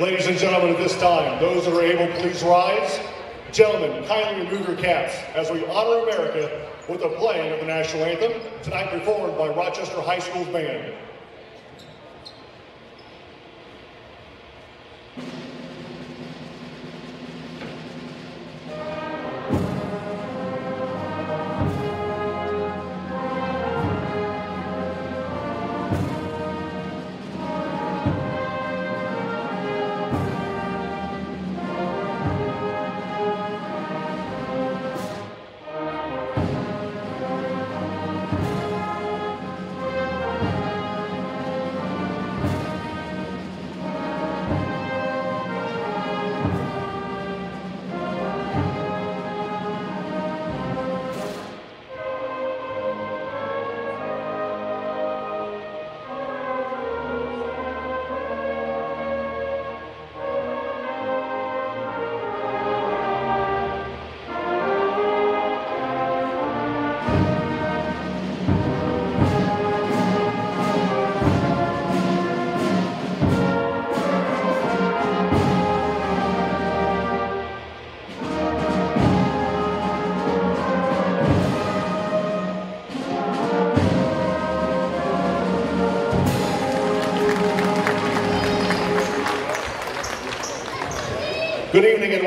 Ladies and gentlemen, at this time, those that are able, please rise. Gentlemen, kindly remove your caps as we honor America with the playing of the national anthem, tonight performed by Rochester High School's band.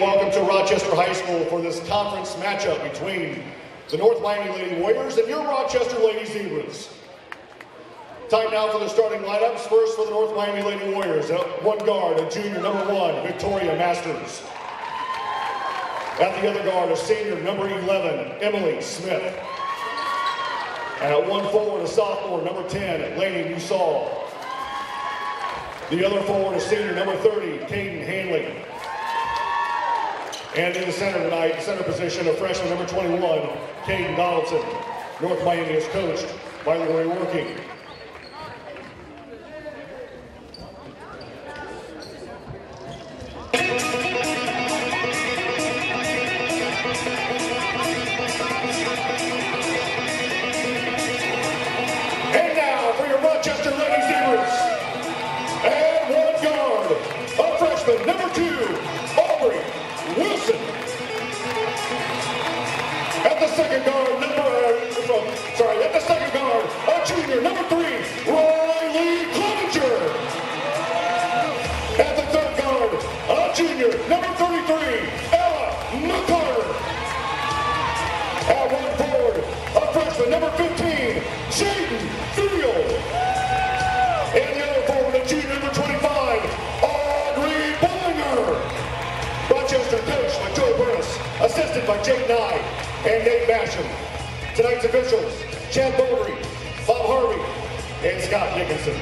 Welcome to Rochester High School for this conference matchup between the North Miami Lady Warriors and your Rochester Lady Zebras. Time now for the starting lineups. First for the North Miami Lady Warriors, at one guard, a junior number one, Victoria Masters. At the other guard, a senior number 11, Emily Smith. And at one forward, a sophomore number 10, Lainey Musall. The other forward, a senior number 30, Caden Hanley. And in the center tonight, center position, a freshman number 21, Caden Donaldson. North Miami is coached by Lori Working. Assisted by Jake Nye and Nate Basham. Tonight's officials, Chad Bowdry, Bob Harvey, and Scott Dickinson.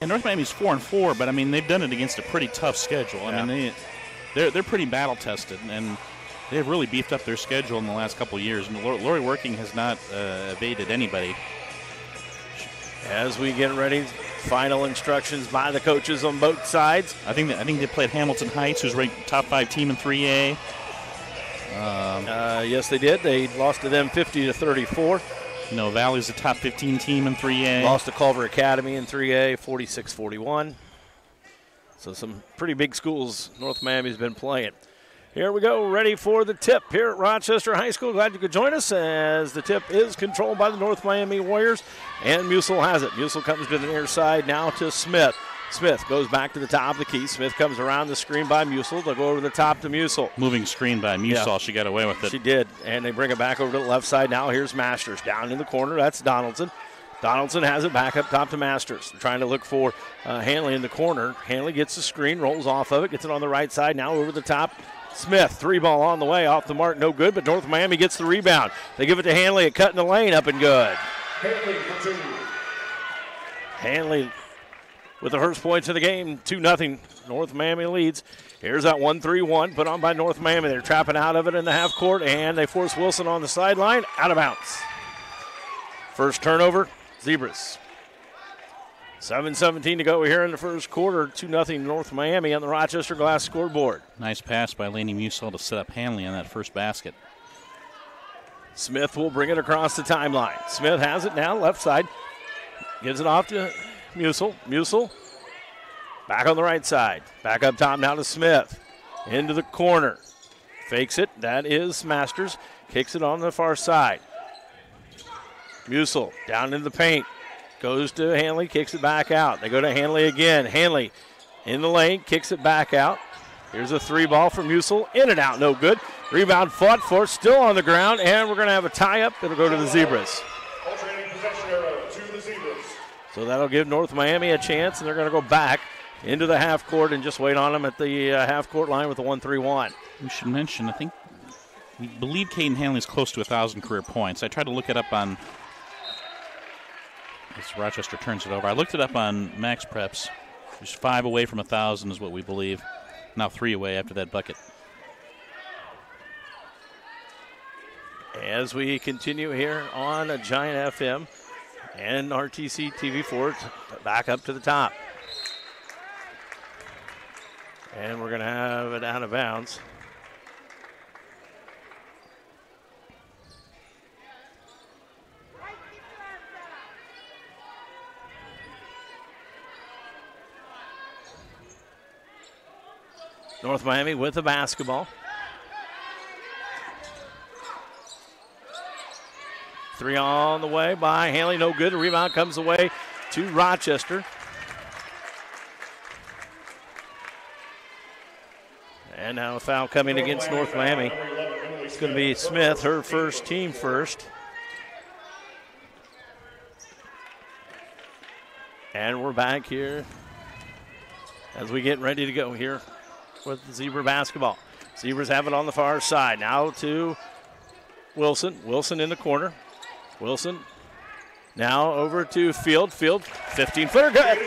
And North Miami's four and four, but I mean they've done it against a pretty tough schedule. I mean they they're they're pretty battle tested, and they've really beefed up their schedule in the last couple of years. And Lori Lori Working has not uh, evaded anybody. As we get ready, final instructions by the coaches on both sides. I think that, I think they played Hamilton Heights, who's ranked top five team in 3A. Uh, yes, they did. They lost to them 50 to 34. You know, Valley's a top 15 team in 3A. Lost to Culver Academy in 3A, 46 41. So, some pretty big schools North Miami's been playing. Here we go, ready for the tip here at Rochester High School. Glad you could join us as the tip is controlled by the North Miami Warriors, and Musil has it. Musil comes to the near side now to Smith. Smith goes back to the top of the key. Smith comes around the screen by Musil. They'll go over the top to Musil. Moving screen by Musil. Yeah. she got away with it. She did, and they bring it back over to the left side. Now here's Masters down in the corner. That's Donaldson. Donaldson has it back up top to Masters. They're trying to look for uh, Hanley in the corner. Hanley gets the screen, rolls off of it, gets it on the right side. Now over the top. Smith, three ball on the way, off the mark, no good, but North Miami gets the rebound. They give it to Hanley, a cut in the lane, up and good. Hanley. Hanley with the first points of the game, 2 0. North Miami leads. Here's that 1 3 1 put on by North Miami. They're trapping out of it in the half court, and they force Wilson on the sideline, out of bounds. First turnover, Zebras. 7 17 to go here in the first quarter. 2 0 North Miami on the Rochester Glass scoreboard. Nice pass by Laney Musall to set up Hanley on that first basket. Smith will bring it across the timeline. Smith has it now, left side. Gives it off to Musel. Musel back on the right side. Back up top now to Smith. Into the corner. Fakes it. That is Masters. Kicks it on the far side. Musel down in the paint. Goes to Hanley, kicks it back out. They go to Hanley again. Hanley in the lane, kicks it back out. Here's a three ball from Musel. In and out, no good. Rebound fought for, still on the ground, and we're going to have a tie up. It'll go to the Zebras. So that'll give North Miami a chance, and they're going to go back into the half court and just wait on them at the uh, half court line with the 1 3 1. We should mention, I think, we believe Caden Hanley is close to a 1,000 career points. I tried to look it up on. As Rochester turns it over, I looked it up on MaxPreps. He's five away from a 1,000, is what we believe. Now three away after that bucket. As we continue here on a Giant FM and RTC TV4, back up to the top. And we're going to have it out of bounds. North Miami with the basketball. Three on the way by Hanley, no good. A rebound comes away to Rochester. And now a foul coming against North Miami. It's going to be Smith, her first team first. And we're back here as we get ready to go here with the Zebra basketball. Zebras have it on the far side. Now to Wilson. Wilson in the corner. Wilson now over to Field. Field, 15 footer, good.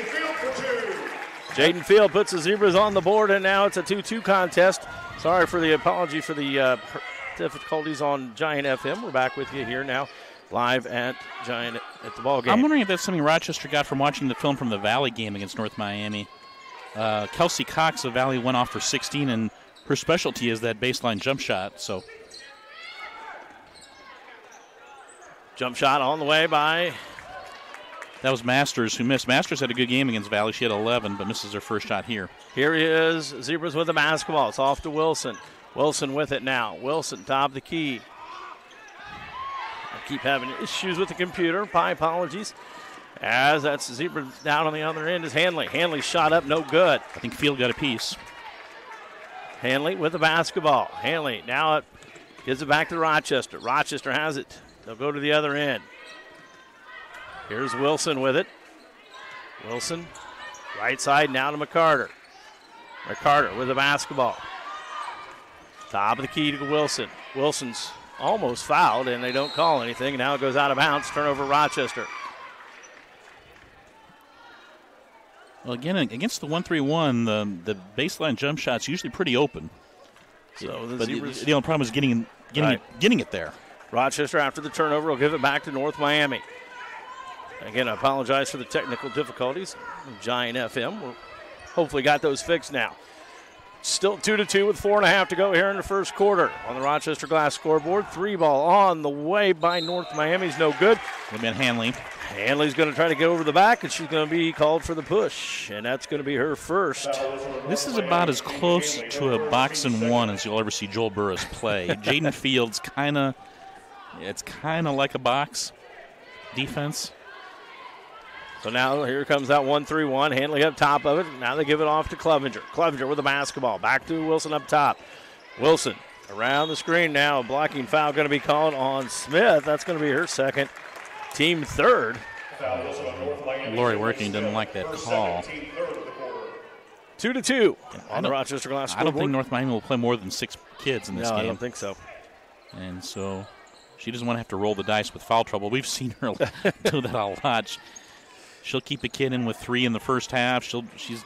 Jaden Field puts the Zebras on the board, and now it's a 2 2 contest. Sorry for the apology for the uh, difficulties on Giant FM. We're back with you here now, live at Giant at the ball game. I'm wondering if that's something Rochester got from watching the film from the Valley game against North Miami. Uh, Kelsey Cox of Valley went off for 16, and her specialty is that baseline jump shot. So Jump shot on the way by. That was Masters who missed. Masters had a good game against Valley. She had 11, but misses her first shot here. Here he is. Zebras with the basketball. It's off to Wilson. Wilson with it now. Wilson, top of the key. I keep having issues with the computer. My apologies. As that's Zebra down on the other end is Hanley. Hanley shot up, no good. I think Field got a piece. Hanley with the basketball. Hanley now it gives it back to Rochester. Rochester has it. They'll go to the other end. Here's Wilson with it. Wilson, right side now to McCarter. McCarter with the basketball. Top of the key to Wilson. Wilson's almost fouled, and they don't call anything. Now it goes out of bounds. Turnover Rochester. Well, again, against the 1 3 1, the, the baseline jump shot's usually pretty open. So the but the, the only problem is getting, getting, Right. it, getting it there. Rochester, after the turnover, will give it back to North Miami. Again, I apologize for the technical difficulties. Giant FM. We're hopefully got those fixed now. Still two to two with four and a half to go here in the first quarter on the Rochester Glass scoreboard. Three ball on the way by North Miami's no good. Would have been Hanley. Hanley's going to try to get over the back, and she's going to be called for the push, and that's going to be her first. This is about as close to a box and one as you'll ever see Joel Burris play. Jaden Fields kind of, it's kind of like a box defense. So now here comes that 1 3 1. Hanley up top of it. Now they give it off to Clevenger. Clevenger with the basketball. Back to Wilson up top. Wilson around the screen now. Blocking foul going to be called on Smith. That's going to be her second. Team third. Lori Working didn't like that call. Two to two on the Rochester Glass I don't think North Miami will play more than six kids in this no, I don't think so. And so she doesn't want to have to roll the dice with foul trouble. We've seen her do that a lot. She- She'll keep a kid in with three in the first half. She'll she's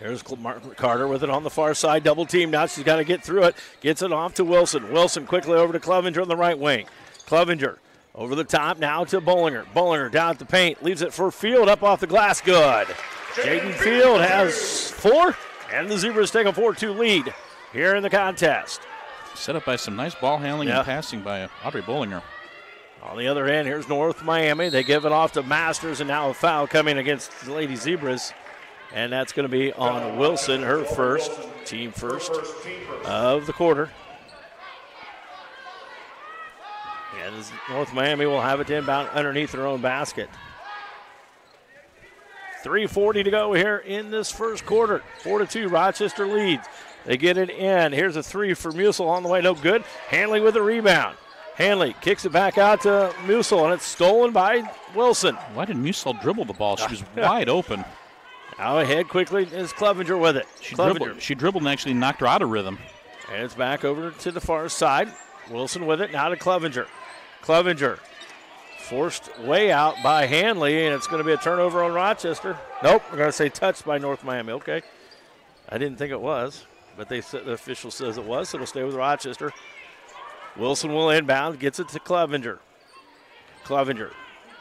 Here's Cl- Mar- Carter with it on the far side. Double team. Now she's got to get through it. Gets it off to Wilson. Wilson quickly over to Clevenger on the right wing. Clevenger over the top now to Bollinger. Bollinger down at the paint. Leaves it for Field up off the glass. Good. Jaden Field has four, and the Zebras take a 4 2 lead here in the contest. Set up by some nice ball handling Yeah. and passing by Audrey Bollinger. On the other hand, here's North Miami. They give it off to Masters, and now a foul coming against the Lady Zebras. And that's going to be on Wilson, her first, team first of the quarter. And as North Miami will have it inbound underneath their own basket. 3.40 to go here in this first quarter. 4 to 2, Rochester leads. They get it in. Here's a three for Musel on the way, no good. Hanley with a rebound. Hanley kicks it back out to Musel, and it's stolen by Wilson. Why did Musel dribble the ball? She was wide open. Now ahead quickly is Clevenger with it. She Clevenger. dribbled, she dribbled and actually knocked her out of rhythm. And it's back over to the far side. Wilson with it. Now to Clevenger. Clevenger forced way out by Hanley, and it's going to be a turnover on Rochester. Nope, we're going to say touched by North Miami. Okay. I didn't think it was, but they the official says it was, so it'll stay with Rochester. Wilson will inbound, gets it to Clevenger. Clevenger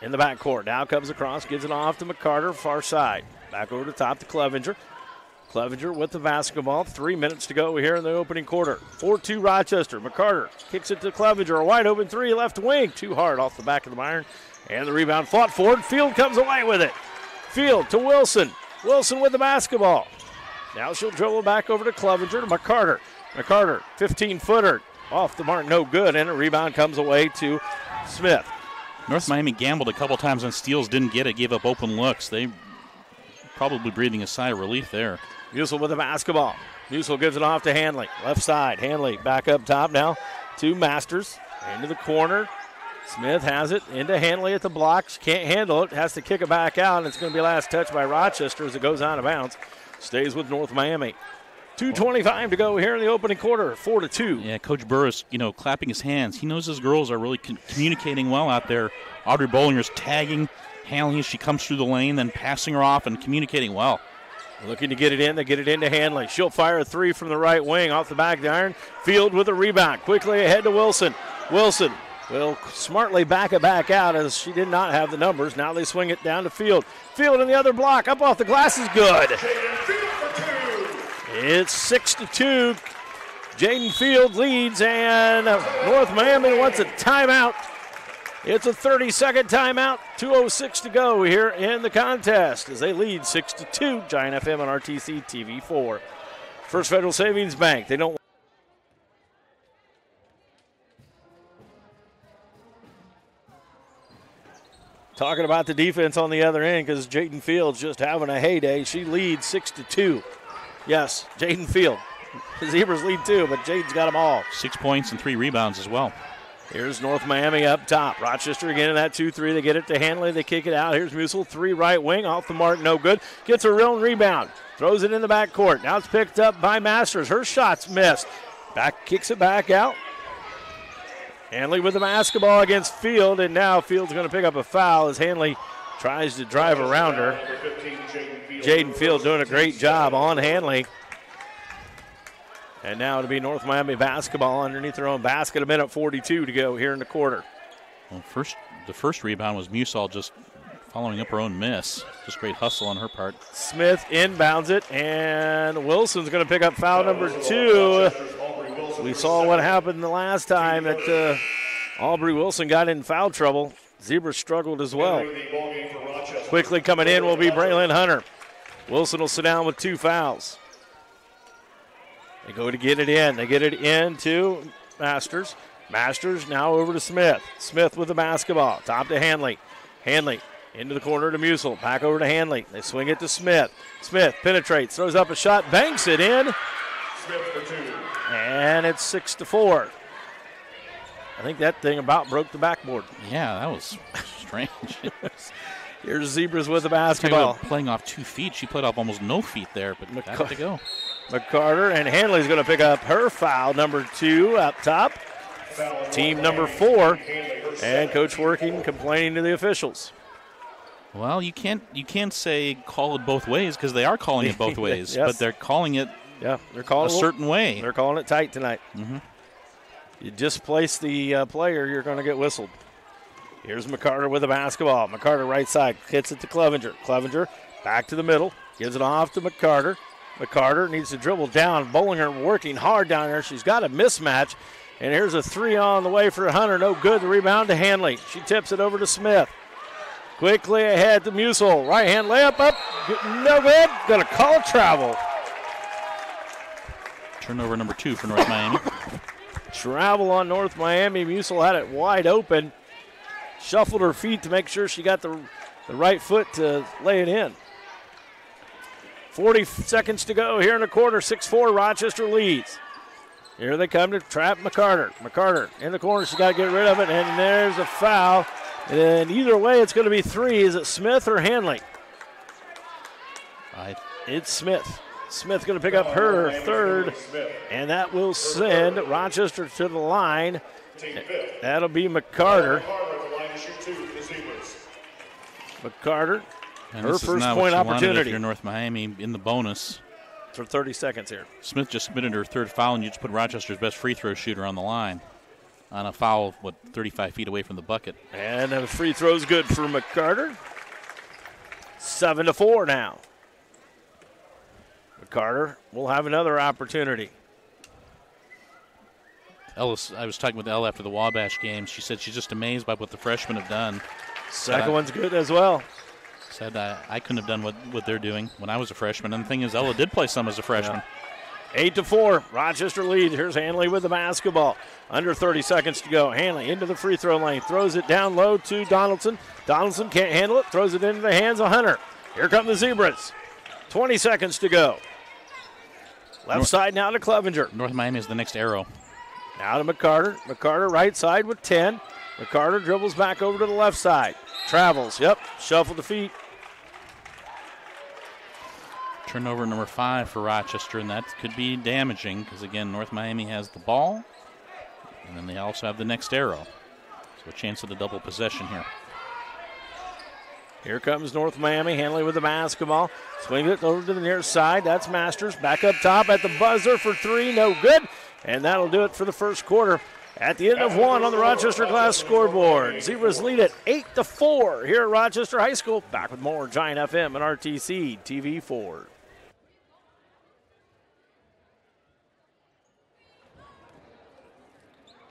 in the backcourt. Now comes across, gives it off to McCarter, far side. Back over the top to Clevenger. Clevenger with the basketball. Three minutes to go here in the opening quarter. 4 2 Rochester. McCarter kicks it to Clevenger. A wide open three, left wing. Too hard off the back of the iron. And the rebound fought forward. Field comes away with it. Field to Wilson. Wilson with the basketball. Now she'll dribble back over to Clevenger to McCarter. McCarter, 15 footer. Off the mark, no good. And a rebound comes away to Smith. North Miami gambled a couple times on steals, didn't get it, gave up open looks. They probably breathing a sigh of relief there. Musel with the basketball. Musel gives it off to Hanley. Left side. Hanley back up top now to Masters. Into the corner. Smith has it into Hanley at the block. She can't handle it. Has to kick it back out. And it's going to be last touch by Rochester as it goes out of bounds. Stays with North Miami. 2.25 to go here in the opening quarter. 4 to 2. Yeah, Coach Burris, you know, clapping his hands. He knows his girls are really con- communicating well out there. Audrey Bollinger's tagging Hanley as she comes through the lane, then passing her off and communicating well. Looking to get it in. They get it into Hanley. She'll fire a three from the right wing off the back of the iron. Field with a rebound. Quickly ahead to Wilson. Wilson will smartly back it back out as she did not have the numbers. Now they swing it down to Field. Field in the other block. Up off the glass is good. It's six to two. Jaden Field leads, and North Miami wants a timeout. It's a 30 second timeout. 2.06 to go here in the contest as they lead 6 to 2. Giant FM on RTC TV 4. First Federal Savings Bank. They don't. Talking about the defense on the other end because Jaden Fields just having a heyday. She leads 6 to 2. Yes, Jaden Field. The Zebras lead two, but Jaden's got them all. Six points and three rebounds as well. Here's North Miami up top. Rochester again in that 2 3. They get it to Hanley. They kick it out. Here's Musel. Three right wing. Off the mark. No good. Gets a real rebound. Throws it in the backcourt. Now it's picked up by Masters. Her shot's missed. Back kicks it back out. Hanley with the basketball against Field. And now Field's going to pick up a foul as Hanley tries to drive around her. Jaden Field doing a great job on Hanley. And now it'll be North Miami basketball underneath their own basket. A minute 42 to go here in the quarter. Well, first, the first rebound was Musall just following up her own miss. Just great hustle on her part. Smith inbounds it, and Wilson's going to pick up foul number two. We saw what happened the last time that uh, Aubrey Wilson got in foul trouble. Zebra struggled as well. Quickly coming in will be Braylon Hunter. Wilson will sit down with two fouls. They go to get it in. They get it in to Masters. Masters now over to Smith. Smith with the basketball. Top to Hanley. Hanley into the corner to Musel. Back over to Hanley. They swing it to Smith. Smith penetrates, throws up a shot, banks it in. And it's six to four. I think that thing about broke the backboard. Yeah, that was strange. Here's Zebras with the Talking basketball. playing off two feet. She played off almost no feet there, but got it to go. McCarter and Hanley's going to pick up her foul number two up top. Team number four. And Coach Working complaining to the officials. Well, you can't you can't say call it both ways because they are calling it both ways, Yes. but they're calling it Yeah, they're calling a certain way. They're calling it tight tonight. Mm-hmm. You displace the uh, player, you're going to get whistled. Here's McCarter with the basketball. McCarter right side hits it to Clevenger. Clevenger back to the middle, gives it off to McCarter. McCarter needs to dribble down. Bollinger working hard down there. She's got a mismatch. And here's a three on the way for Hunter. No good. The rebound to Hanley. She tips it over to Smith. Quickly ahead to Musil. Right hand layup up. No good. Going to call travel. Turnover number two for North Miami. Travel on North Miami. Musil had it wide open. Shuffled her feet to make sure she got the, the right foot to lay it in. 40 seconds to go here in the quarter. 6 4, Rochester leads. Here they come to trap McCarter. McCarter in the corner. She's got to get rid of it, and there's a foul. And either way, it's going to be three. Is it Smith or Hanley? I, It's Smith. Smith going to pick up her oh, third, and that will send Rochester to the line. That'll be McCarter. Carter at the line to shoot two for the Zebras. McCarter, and her first point opportunity If you're North Miami in the bonus, for 30 seconds here. Smith just submitted her third foul, and you just put Rochester's best free throw shooter on the line on a foul, what, 35 feet away from the bucket. And the free throw's good for McCarter. Seven to four now. McCarter will have another opportunity. Ellis, I was talking with Elle after the Wabash game. She said she's just amazed by what the freshmen have done. Second Uh, one's good as well. Said I, I couldn't have done what, what they're doing when I was a freshman. And the thing is, Ella did play some as a freshman. Eight to four, Rochester lead. Here's Hanley with the basketball. Under 30 seconds to go. Hanley into the free throw lane, throws it down low to Donaldson. Donaldson can't handle it, throws it into the hands of Hunter. Here come the Zebras. 20 seconds to go. Left North- side now to Clevenger. North Miami is the next arrow. Now to McCarter. McCarter right side with 10. McCarter dribbles back over to the left side. Travels. Yep. Shuffle the feet. Turnover number five for Rochester, and that could be damaging because, again, North Miami has the ball, and then they also have the next arrow. So a chance of the double possession here. Here comes North Miami. Hanley with the basketball. Swings it over to the near side. That's Masters. Back up top at the buzzer for three. No good. And that'll do it for the first quarter. At the end of one on the Rochester Glass scoreboard. Zebras lead it 8 to 4 here at Rochester High School. Back with more Giant FM and RTC TV4.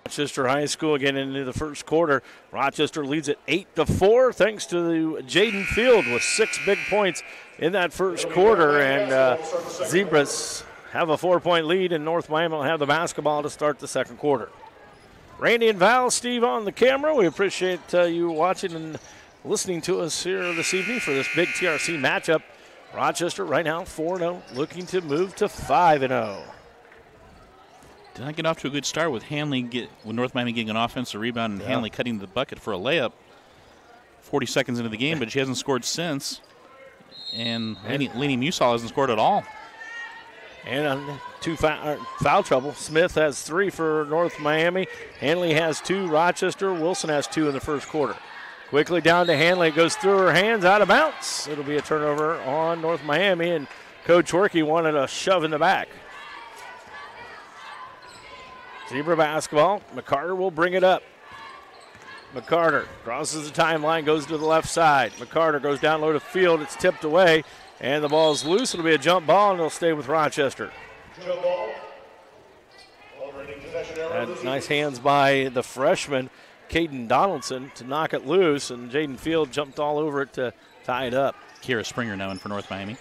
Rochester High School again into the first quarter. Rochester leads it eight to four, thanks to Jaden Field with six big points in that first quarter. And uh, Zebras have a four-point lead, and North Miami will have the basketball to start the second quarter. Randy and Val, Steve on the camera. We appreciate uh, you watching and listening to us here this evening for this big TRC matchup. Rochester right now 4 0, looking to move to 5 0. Did not get off to a good start with Hanley get with North Miami getting an offensive rebound and Yeah. Hanley cutting the bucket for a layup. 40 seconds into the game, but she hasn't scored since. And Lenny, Lenny Musall hasn't scored at all. And uh, two foul, uh, foul trouble. Smith has three for North Miami. Hanley has two. Rochester. Wilson has two in the first quarter. Quickly down to Hanley. Goes through her hands, out of bounds. It'll be a turnover on North Miami, and Coach Working wanted a shove in the back. Zebra basketball. McCarter will bring it up. McCarter crosses the timeline, goes to the left side. McCarter goes down low to field. It's tipped away, and the ball's loose. It'll be a jump ball, and it'll stay with Rochester. Jump ball. Already possession arrow. of the And nice hands by the freshman, Caden Donaldson, to knock it loose, and Jaden Field jumped all over it to tie it up. Kira Springer now in for North Miami.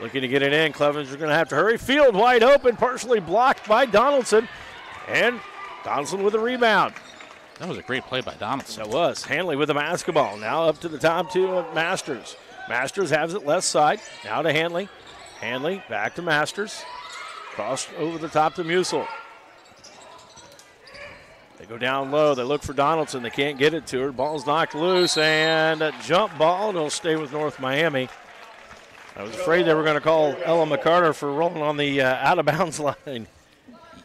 Looking to get it in. Clevenger going to have to hurry. Field wide open, partially blocked by Donaldson. And Donaldson with a rebound. That was a great play by Donaldson. That was Hanley with the basketball. Now up to the top two uh, Masters. Masters has it left side. Now to Hanley. Hanley back to Masters. Cross over the top to Musil. They go down low. They look for Donaldson. They can't get it to her. Ball's knocked loose and a jump ball. It'll stay with North Miami. I was afraid they were going to call Ella McCarter for rolling on the uh, out of bounds line.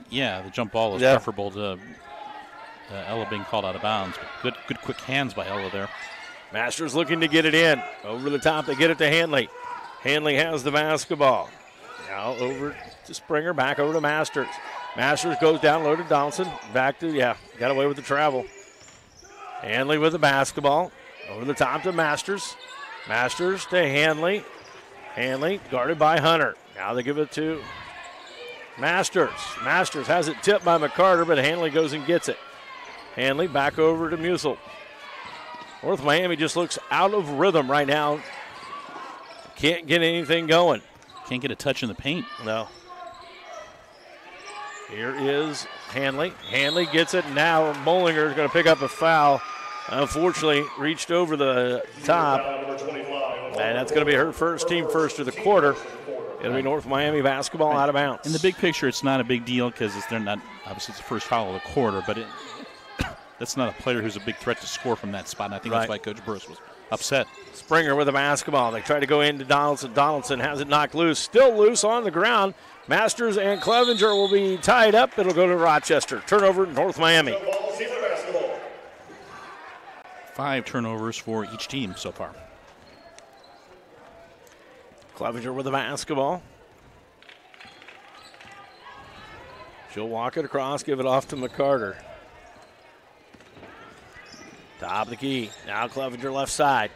Yeah, the jump ball is Yeah. preferable to uh, Ella being called out of bounds. But good, good, quick hands by Ella there. Masters looking to get it in. Over the top, they get it to Hanley. Hanley has the basketball. Now over to Springer, back over to Masters. Masters goes down low to Donaldson. Back to, yeah, got away with the travel. Hanley with the basketball. Over the top to Masters. Masters to Hanley. Hanley guarded by Hunter. Now they give it to Masters. Masters has it tipped by McCarter, but Hanley goes and gets it. Hanley back over to Musel. North Miami just looks out of rhythm right now. Can't get anything going. Can't get a touch in the paint. No. Here is Hanley. Hanley gets it now. Bollinger is going to pick up a foul. Unfortunately, reached over the top. And that's going to be her first team first of the quarter. It'll be North Miami basketball out of bounds. In the big picture, it's not a big deal because they're not obviously it's the first foul of the quarter, but it, that's not a player who's a big threat to score from that spot. And I think Right. that's why Coach Burris was upset. Springer with the basketball. They try to go into Donaldson. Donaldson has it knocked loose. Still loose on the ground. Masters and Clevenger will be tied up. It'll go to Rochester. Turnover, North Miami. Ball, Zebra basketball. Five turnovers for each team so far. Clevenger with the basketball. She'll walk it across, give it off to McCarter. Top of the key. Now Clevenger left side.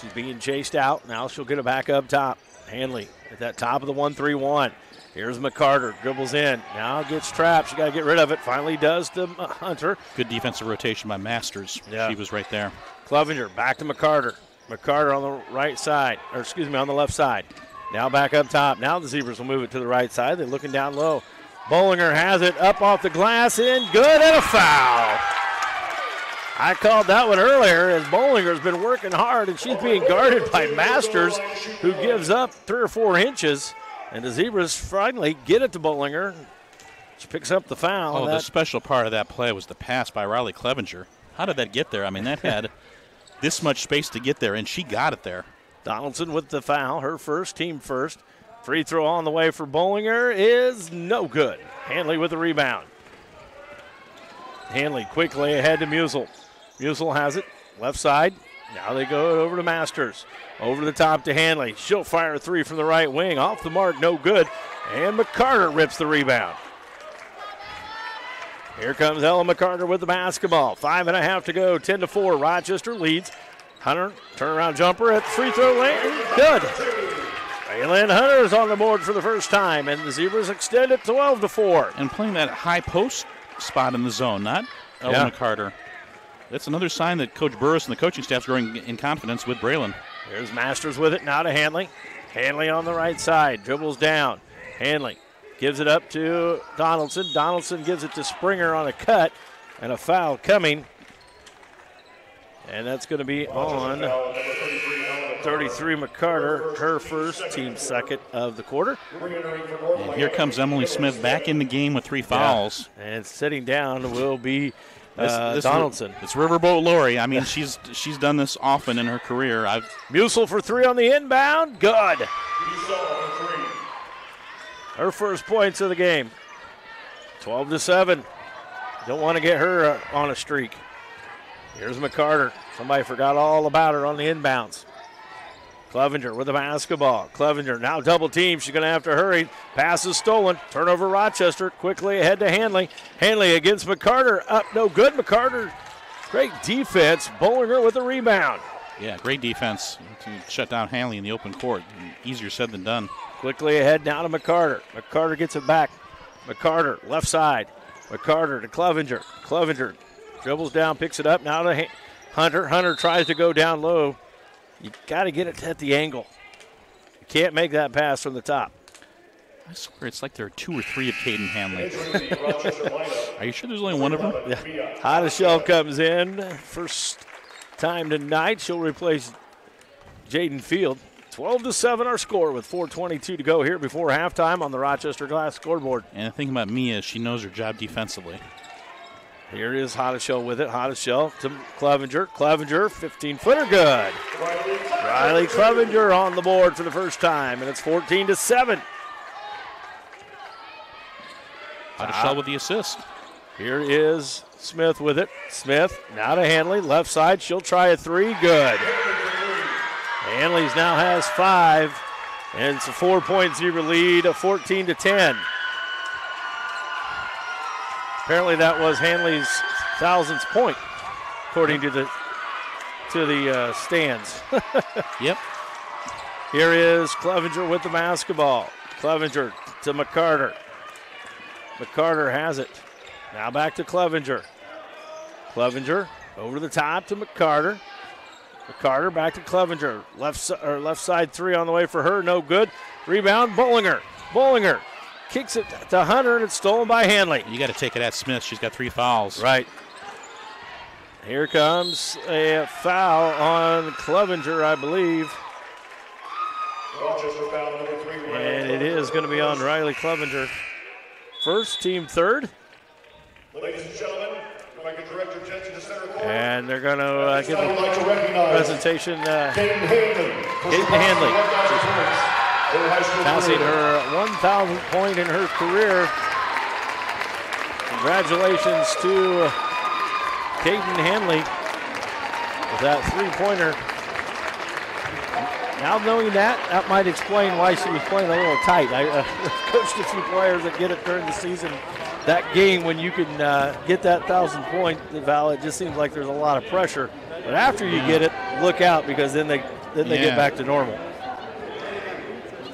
She's being chased out. Now she'll get it back up top. Hanley at that top of the 1 3 1. Here's McCarter. Dribbles in. Now gets trapped. She got to get rid of it. Finally does to Hunter. Good defensive rotation by Masters. Yeah. She was right there. Clevenger back to McCarter. McCarter on the right side, or excuse me, on the left side. Now back up top. Now the Zebras will move it to the right side. They're looking down low. Bollinger has it up off the glass in. Good and a foul. I called that one earlier, as Bollinger's been working hard, and she's being guarded by Masters, who gives up three or four inches. And the Zebras finally get it to Bollinger. She picks up the foul. Oh, the special part of that play was the pass by Riley Clevenger. How did that get there? I mean, that had this much space to get there, and she got it there. Donaldson with the foul, her first, team first. Free throw on the way for Bollinger is no good. Hanley with the rebound. Hanley quickly ahead to Musel. Musel has it, left side. Now they go over to Masters. Over the top to Hanley. She'll fire a three from the right wing. Off the mark, no good. And McCarter rips the rebound. Here comes Ella McCarter with the basketball. Five and a half to go. 10 to 4. Rochester leads. Hunter, turnaround jumper at the free throw lane. Good. Braylon Hunter is on the board for the first time, and the Zebras extend it 12 to 4. And playing that high post spot in the zone, not Ellen Yeah. McCarter. That's another sign that Coach Burris and the coaching staff's growing in confidence with Braylon. There's Masters with it now to Hanley. Hanley on the right side, dribbles down. Hanley gives it up to Donaldson. Donaldson gives it to Springer on a cut, and a foul coming. And that's going to be on 33 McCarter, her first, team second of the quarter. And here comes Emily Smith back in the game with three fouls. And sitting down will be This- uh, this- Donaldson. It's Riverboat Lori. I mean, she's she's done this often in her career. I've Musel for three on the inbound. Good. Her first points of the game. 12 to 7. Don't want to get her uh, on a streak. Here's McCarter. Somebody forgot all about her on the inbounds. Clevenger with the basketball. Clevenger now double team. She's going to have to hurry. Pass is stolen. Turnover Rochester. Quickly ahead to Hanley. Hanley against McCarter. Up no good. McCarter. Great defense. Bollinger with the rebound. Yeah, great defense to shut down Hanley in the open court. Easier said than done. Quickly ahead now to McCarter. McCarter gets it back. McCarter, left side. McCarter to Clevenger. Clevenger dribbles down, picks it up. Now to Hunter. Hunter tries to go down low. You got to get it at the angle. You can't make that pass from the top. I swear it's like there are two or three of Caden Hanley. Entering the Rochester lineup. Are you sure there's only one of them? Hottishell comes in. First time tonight. She'll replace Jaden Field. 12 to 7 our score with 422 to go here before halftime on the Rochester Glass scoreboard. And the thing about Mia is she knows her job defensively. Here is Hottishell with it. Hottishell to Clevenger. Clevenger, 15 footer, good. Riley Clevenger on the board for the first time, and it's 14 to 7. Shell with the assist. Here is Smith with it. Smith now to Hanley, left side. She'll try a three, good. Hanley's now has five, and it's a four-point zebra lead, a 14 to 10. Apparently, that was Hanley's thousandth point, according to the to the uh, stands. Yep. Here is Clevenger with the basketball. Clevenger to McCarter. McCarter has it. Now back to Clevenger. Clevenger over the top to McCarter. McCarter back to Clevenger. Left, or left side three on the way for her. No good. Rebound, Bollinger. Bollinger kicks it to Hunter, and it's stolen by Hanley. You got to take it at Smith. She's got three fouls. Right. Here comes a foul on Clevenger, I believe. And it is going to be on Riley Clevenger. First, team third. Ladies and gentlemen, if I could direct your attention to center court. And they're going to uh, give a like to presentation. Uh, Caden Hanley. for Caden Hanley. 1,000 her high passing her 1,000th point in her career. Congratulations to Caden Hanley with that three-pointer. Now knowing that, that might explain why she was playing a little tight. I uh, coached a few players that get it during the season. That game when you can uh, get that thousand point, Val, it just seems like there's a lot of pressure. But after you get it, look out because then they then they Yeah. get back to normal.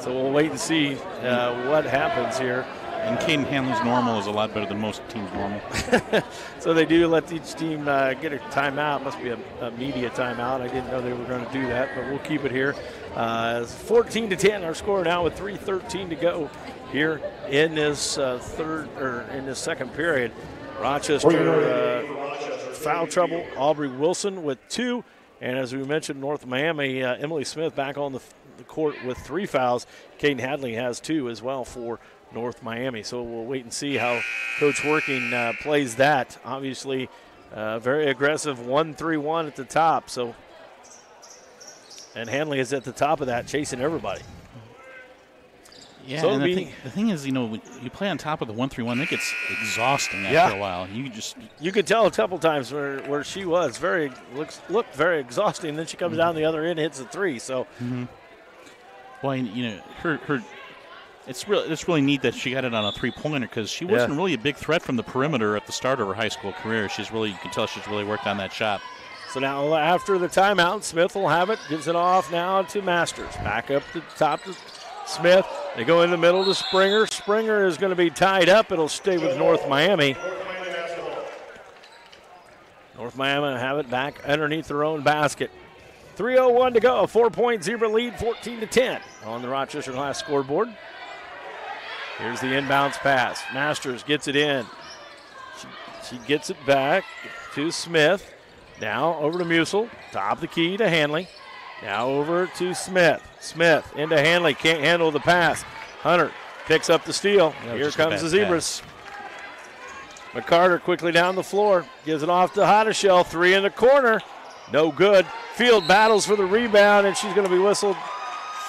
So we'll wait and see uh, what happens here. And Caden Hanley's normal is a lot better than most teams' normal. So they do let each team uh, get a timeout. Must be a, a media timeout. I didn't know they were going to do that, but we'll keep it here. Uh, it's 14 to 10, our score now with 3:13 to go here in this uh, third or in this second period. Rochester uh, foul trouble. Aubrey Wilson with two, and as we mentioned, North Miami uh, Emily Smith back on the, the court with three fouls. Caden Hanley has two as well for North Miami. So we'll wait and see how Coach Working uh, plays that. Obviously, uh, very aggressive 1 3 1 at the top. So, and Hanley is at the top of that, chasing everybody. Yeah, So and the thing, the thing is, you know, when you play on top of the one three one, it gets exhausting after Yeah. a while. You just You could tell a couple times where, where she was very looks looked very exhausting. Then she comes down the other end, hits a three. So well, you know, her her. It's really it's really neat that she got it on a three pointer because she wasn't Yeah. really a big threat from the perimeter at the start of her high school career. She's really you can tell she's really worked on that shot. So now after the timeout, Smith will have it, gives it off now to Masters. Back up to top to Smith. They go in the middle to Springer. Springer is going to be tied up. It'll stay with North Miami. North Miami have it back underneath their own basket. 3.01 to go. A four point zebra lead, 14 to 10 on the Rochester Glass scoreboard. Here's the inbounds pass. Masters gets it in. She, she gets it back to Smith. Now over to Musel. Top of the key to Hanley. Now over to Smith. Smith into Hanley. Can't handle the pass. Hunter picks up the steal. Was Here comes the Zebras. McCarter quickly down the floor. Gives it off to Hotteshell. Three in the corner. No good. Field battles for the rebound, and she's going to be whistled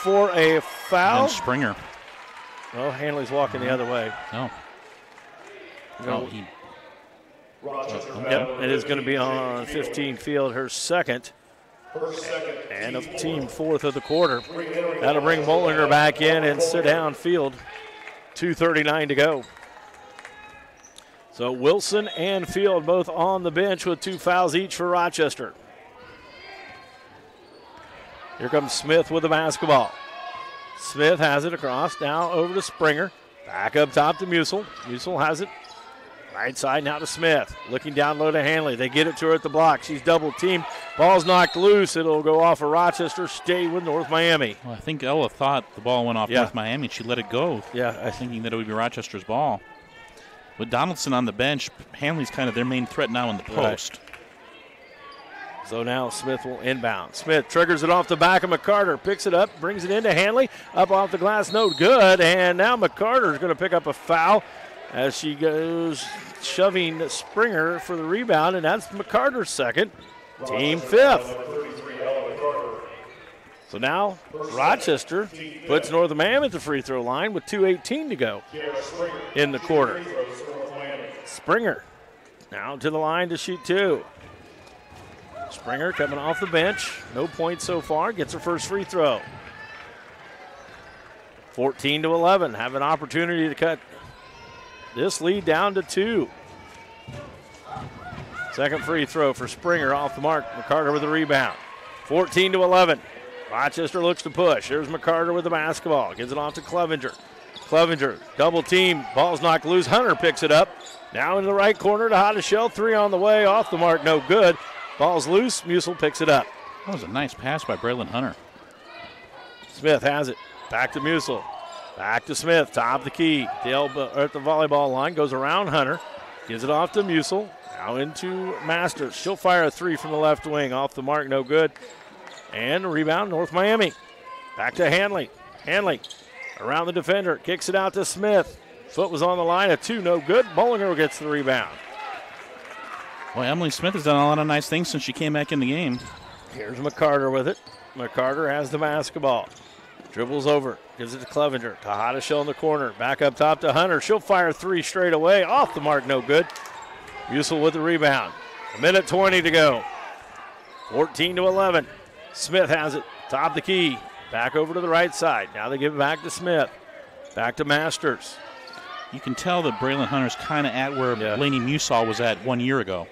for a foul. Then Springer. Oh, Hanley's walking the other way. No. No. Oh, he, Yep, it is going to be on 15 field, her second, and of team fourth of the quarter. That'll bring Bollinger back in and sit down field. 2.39 to go. So Wilson and Field both on the bench with two fouls each for Rochester. Here comes Smith with the basketball. Smith has it across, now over to Springer. Back up top to Musel. Musel has it Right side now to Smith. Looking down low to Hanley. They get it to her at the block. She's double teamed. Ball's knocked loose. It'll go off of Rochester. Stay with North Miami. well, I think Ella thought the ball went off Yeah. North Miami and she let it go, Yeah, I thinking that it would be Rochester's ball. With Donaldson on the bench, Hanley's kind of their main threat now in the Right. So now Smith will inbound. Smith triggers it off the back of McCarter. Picks it up, brings it into Hanley. Up off the glass, no good. And now McCarter is going to pick up a foul as she goes shoving Springer for the rebound. And that's McCarter's second. Team fifth. So now Rochester puts North Miami at the free throw line with 2.18 to go in the quarter. Springer now to the line to shoot two. Springer coming off the bench. No points so far. Gets her first free throw. 14 to 11. Have an opportunity to cut this lead down to two. Second free throw for Springer off the mark. McCarter with the rebound. 14 to 11. Rochester looks to push. There's McCarter with the basketball. Gives it off to Clevenger. Clevenger, double team. Ball's knocked loose. Hunter picks it up. Now in the right corner to Hottishell. Three on the way. Off the mark. No good. Ball's loose. Musil picks it up. That was a nice pass by Braylon Hunter. Smith has it. Back to Musil. Back to Smith. Top of the key. The elbow, at the volleyball line. Goes around Hunter. Gives it off to Musil. Now into Masters. She'll fire a three from the left wing. Off the mark. No good. And rebound, North Miami. Back to Hanley. Hanley around the defender. Kicks it out to Smith. Foot was on the line. A two, no good. Bollinger gets the rebound. Well, Emily Smith has done a lot of nice things since she came back in the game. Here's McCarter with it. McCarter has the basketball. Dribbles over. Gives it to Clevenger. Hottishell in the corner. Back up top to Hunter. She'll fire three straight away. Off the mark, no good. Musil with the rebound. A minute 20 to go. 14 to 11. Smith has it. Top the key. Back over to the right side. Now they give it back to Smith. Back to Masters. You can tell that Braylon Hunter's kind of at where Yeah. Laney Musall was at one year ago.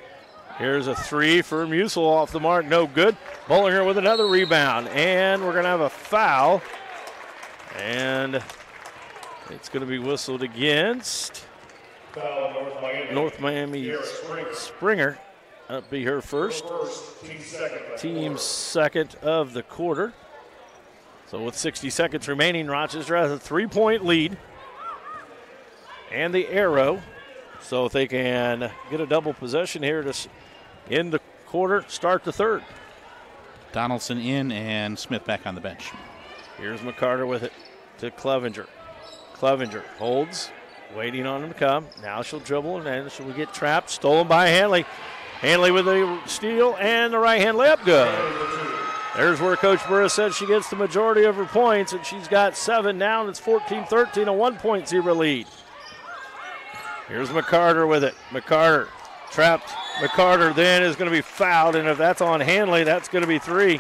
Here's a three for Musil off the mark. No good. Bollinger with another rebound. And we're going to have a foul. And it's going to be whistled against North Miami. North Miami Springer. Springer. That'll be her first. First, team second. Team second of the quarter. So with 60 seconds remaining, Rochester has a three-point lead. And the arrow. So if they can get a double possession here to end the quarter, start the third. Donaldson in and Smith back on the bench. Here's McCarter with it to Clevenger. Clevenger holds, waiting on him to come. Now she'll dribble and then she'll get trapped. Stolen by Hanley. Hanley with the steal and the right hand layup. Good. There's where Coach Burris said she gets the majority of her points, and she's got seven now, and it's 14 13, a one lead. Here's McCarter with it. McCarter trapped. McCarter then is going to be fouled, and if that's on Hanley, that's going to be three.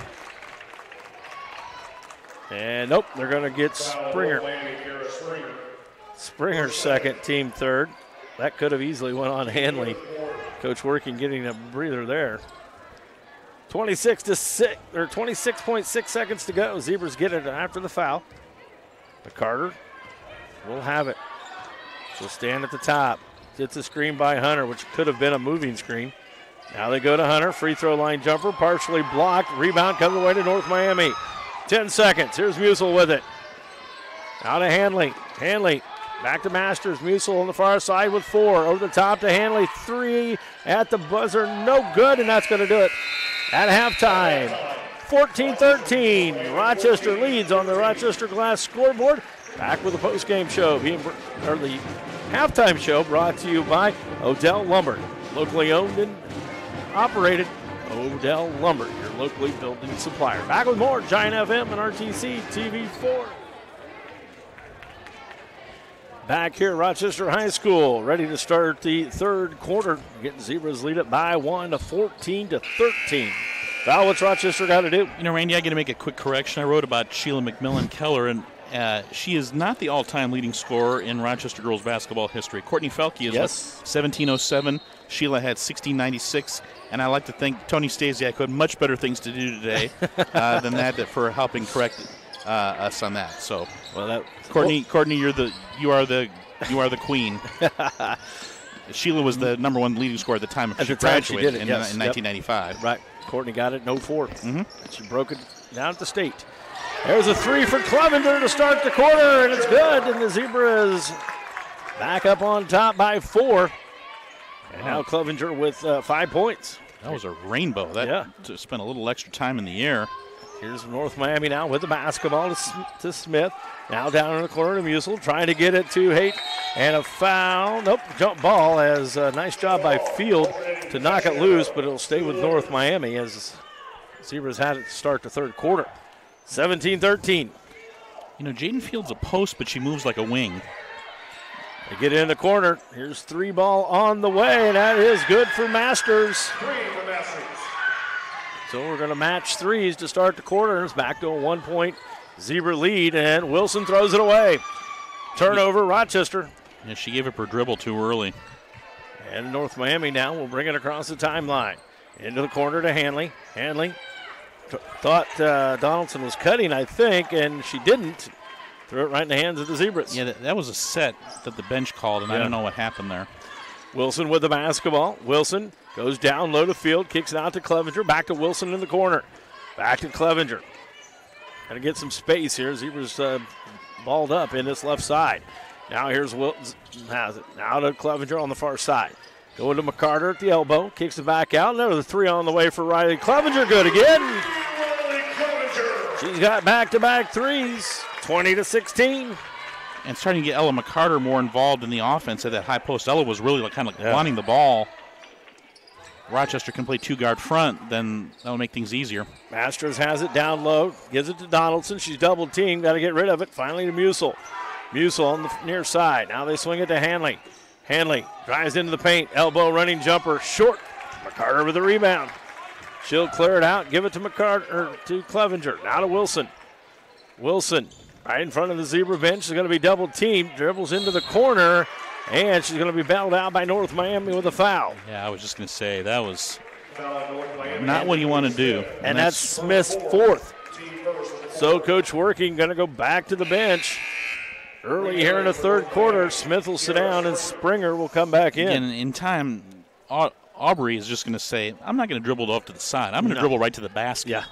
And nope, they're going to get Springer. North Miami, Garrett Springer. Springer second, team third. That could have easily went on Hanley. Coach Working getting a breather there. 26 to six or 26.6 seconds to go. Zebras get it after the foul. McCarter will have it. She'll stand at the top. Gets a screen by Hunter, which could have been a moving screen. Now they go to Hunter. Free throw line jumper, partially blocked. Rebound comes away to North Miami. 10 seconds. Here's Musil with it. Out of Hanley. Hanley back to Masters. Musil on the far side with four. Over the top to Hanley. Three at the buzzer. No good, and that's going to do it at halftime. 14 13. Rochester leads on the Rochester Glass scoreboard. Back with the post-game show, or the halftime show brought to you by Odell Lumber. Locally owned and operated. Odell Lumber, your locally building supplier. Back with more Giant FM and RTC TV4. Back here Rochester High School, ready to start the third quarter. Getting Zebras lead it by one to 14 to 13. Val, what's Rochester got to do? You know, Randy, I got to make a quick correction. I wrote about Sheila McMillan Keller, and uh, she is not the all-time leading scorer in Rochester girls basketball history. Courtney Felke is Yes. 1707. Sheila had 1696, and I like to thank Tony Stasiak, who had much better things to do today uh, than that, that for helping correct uh, us on that. So, Well, that Courtney, Courtney, you're the you are the you are the queen. Sheila was the number one leading scorer at the time At she she graduated did it, in, yes. in Yep. 1995. Right. Courtney got it in 4 Mm-hmm. She broke it down at the state. There's a three for Clevenger to start the quarter, and it's good. And the Zebras back up on top by four. And now Clevenger with uh, five points. That was a rainbow. That Yeah. to spend a little extra time in the air. Here's North Miami now with the basketball to, to Smith. Now down in the corner to Musil, trying to get it to Haight. And a foul. Nope, jump ball as a nice job by Field to knock it loose, but it'll stay with North Miami as Zebras had it to start the third quarter. 17 13. You know, Jaden Fields a post, but she moves like a wing. They get in the corner. Here's three ball on the way, and that is good for Masters. Three for Masters. So we're going to match threes to start the quarter. and It's back to a one point Zebra lead, and Wilson throws it away. Turnover, Rochester. Yeah, she gave up her dribble too early. And North Miami now will bring it across the timeline. Into the corner to Hanley. Hanley thought uh, Donaldson was cutting, I think, and she didn't. Threw it right in the hands of the Zebras. Yeah, that, that was a set that the bench called, and I don't know what happened there. Wilson with the basketball. Wilson goes down low to field, kicks it out to Clevenger. Back to Wilson in the corner. Back to Clevenger. Got to get some space here. Zebras uh, balled up in this left side. Now here's Wilson has it. Now to Clevenger on the far side. Going to McCarter at the elbow. Kicks it back out. Another three on the way for Riley Clevenger. Good again. She's got back-to-back threes. 20 to 16. And starting to get Ella McCarter more involved in the offense at that high post. Ella was really like kind of Yeah. wanting the ball. Rochester can play two guard front, then that'll make things easier. Masters has it down low, gives it to Donaldson. She's double teamed, got to get rid of it. Finally to Musel. Musel on the near side. Now they swing it to Hanley. Hanley drives into the paint, elbow running jumper, short. McCarter with the rebound. She'll clear it out, give it to McCarter to Clevenger. Now to Wilson. Wilson right in front of the zebra bench. She's going to be double teamed, dribbles into the corner, and she's going to be battled out by North Miami with a foul. Yeah, I was just going to say that was not what you want to do. And that's Smith's fourth. So Coach Working going to go back to the bench. Early here in the third quarter, Smith will sit down and Springer will come back in. And in time, Aubrey is just going to say, I'm not going to dribble it off to the side. I'm going to No. dribble right to the basket. Yeah.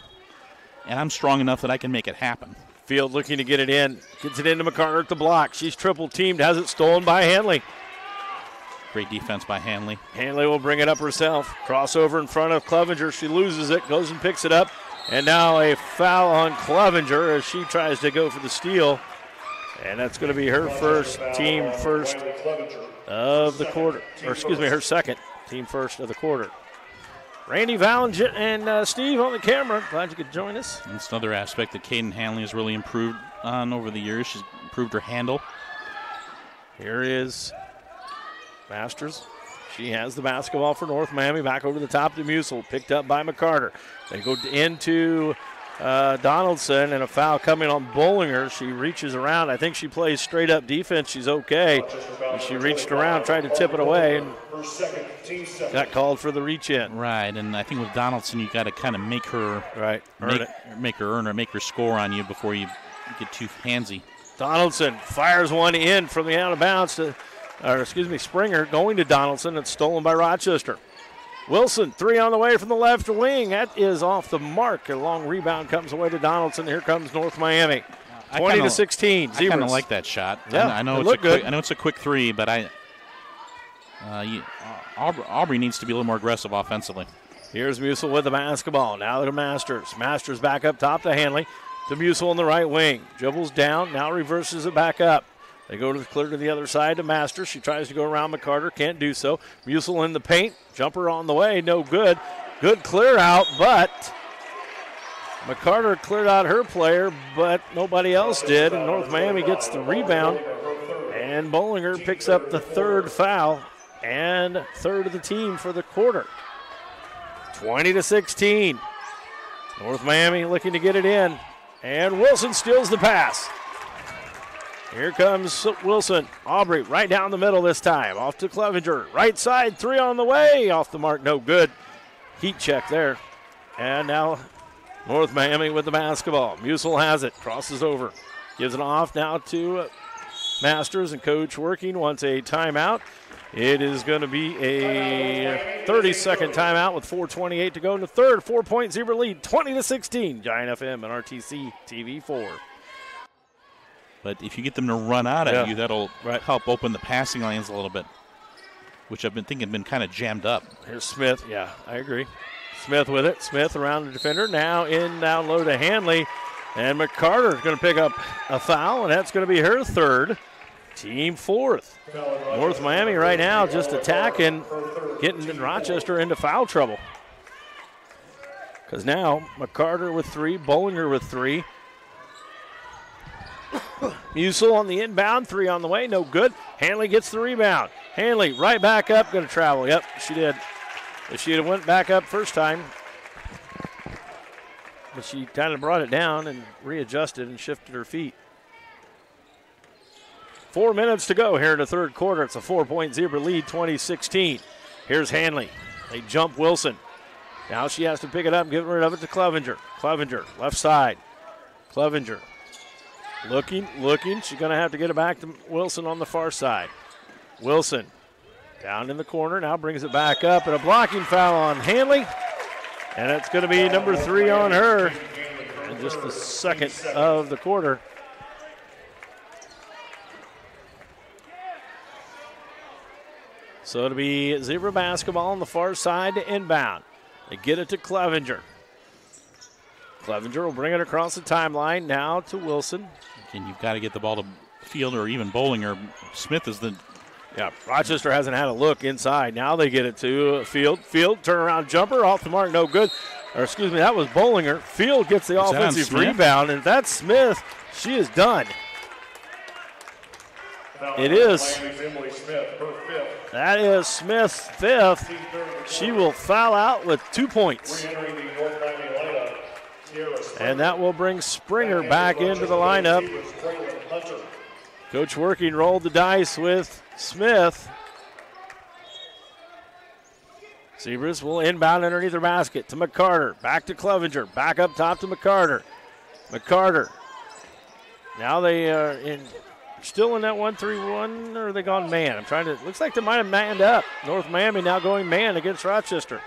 And I'm strong enough that I can make it happen. Field looking to get it in. Gets it into McCarter at the block. She's triple teamed, has it stolen by Hanley. Great defense by Hanley. Hanley will bring it up herself. Crossover in front of Clevenger. She loses it, goes and picks it up. And now a foul on Clevenger as she tries to go for the steal. And that's going to be her first, team first of the quarter, or excuse me, her second team first of the quarter. Randy Valentin and uh, Steve on the camera. Glad you could join us. That's another aspect that Caden Hanley has really improved on over the years. She's improved her handle. Here is Masters. She has the basketball for North Miami. Back over the top to Musel. Picked up by McCarter. They go into uh, Donaldson and a foul coming on Bollinger. She reaches around. I think she plays straight up defense. She's okay. And she reached around, tried to tip it away, and Her second, team second. got called for the reach in. Right, and I think with Donaldson, you got to kind of make her Right. Earn make, it. make her earn or make her score on you before you get too handsy. Donaldson fires one in from the out of bounds to, or excuse me, Springer going to Donaldson. It's stolen by Rochester. Wilson, three on the way from the left wing. That is off the mark. A long rebound comes away to Donaldson. Here comes North Miami. 20 kinda- to 16. I kind of like that shot. Yeah, I, I know it it's a looked quick, good. I know it's a quick three, but I uh, you, Aubrey, Aubrey needs to be a little more aggressive offensively. Here's Musel with the basketball. Now to Masters. Masters back up top to Hanley. To Musel on the right wing. Dribbles down. Now reverses it back up. They go to the clear to the other side to Masters. She tries to go around McCarter. Can't do so. Musel in the paint. Jumper on the way. No good. Good clear out, but McCarter cleared out her player, but nobody else did. And North Miami gets the rebound. And Bollinger picks up the third foul and third of the team for the quarter. 20 to 16. North Miami looking to get it in. And Wilson steals the pass. Here comes Wilson. Aubrey right down the middle this time. Off to Clevenger. Right side, three on the way. Off the mark, no good. Heat check there. And now North Miami with the basketball. Musel has it. Crosses over. Gives it off now to Masters and coach working wants a timeout. It is going to be a 30 second timeout with 4.28 to go in the third. Four zebra lead, 20 to 16. Giant FM and RTC TV 4. But if you get them to run out at Yeah. you, that'll Right. help open the passing lanes a little bit, which I've been thinking have been kind of jammed up. Here's Smith. Yeah, I agree. Smith with it. Smith around the defender. Now in down low to Hanley. And McCarter is going to pick up a foul, and that's going to be her third. Team fourth. North Miami right now just attacking, getting Rochester into foul trouble. Because now McCarter with three, Bollinger with three. Musel on the inbound, three on the way, no good. Hanley gets the rebound. Hanley right back up, going to travel. Yep, she did. If she had went back up first time, but she kind of brought it down and readjusted and shifted her feet. Four minutes to go here in the third quarter. It's a four-point Zebra lead, 2016. Here's Hanley. They jump Wilson. Now she has to pick it up, get rid of it to Clevenger. Clevenger, left side. Clevenger looking, looking. She's going to have to get it back to Wilson on the far side. Wilson down in the corner, now brings it back up, and a blocking foul on Hanley. And it's going to be number three on her in just the second of the quarter. So it'll be Zebra basketball on the far side to inbound. They get it to Clevenger. Clevenger will bring it across the timeline now to Wilson. And you've got to get the ball to Field or even Bollinger. Smith is the yeah, Rochester hasn't had a look inside. Now they get it to Field. Field, turnaround jumper, off the mark, no good. Or excuse me, that was Bollinger. Field gets the is offensive rebound, and that's Smith. She is done. It is. That is Smith's fifth. She will foul out with two points. And that will bring Springer back into the lineup. Coach Working rolled the dice with Smith. Zebras will inbound underneath their basket to McCarter. Back to Clevenger. Back up top to McCarter. McCarter. Now they are in, still in that 1 3 1, or are they gone man? I'm trying to. Looks like they might have manned up. North Miami now going man against Rochester.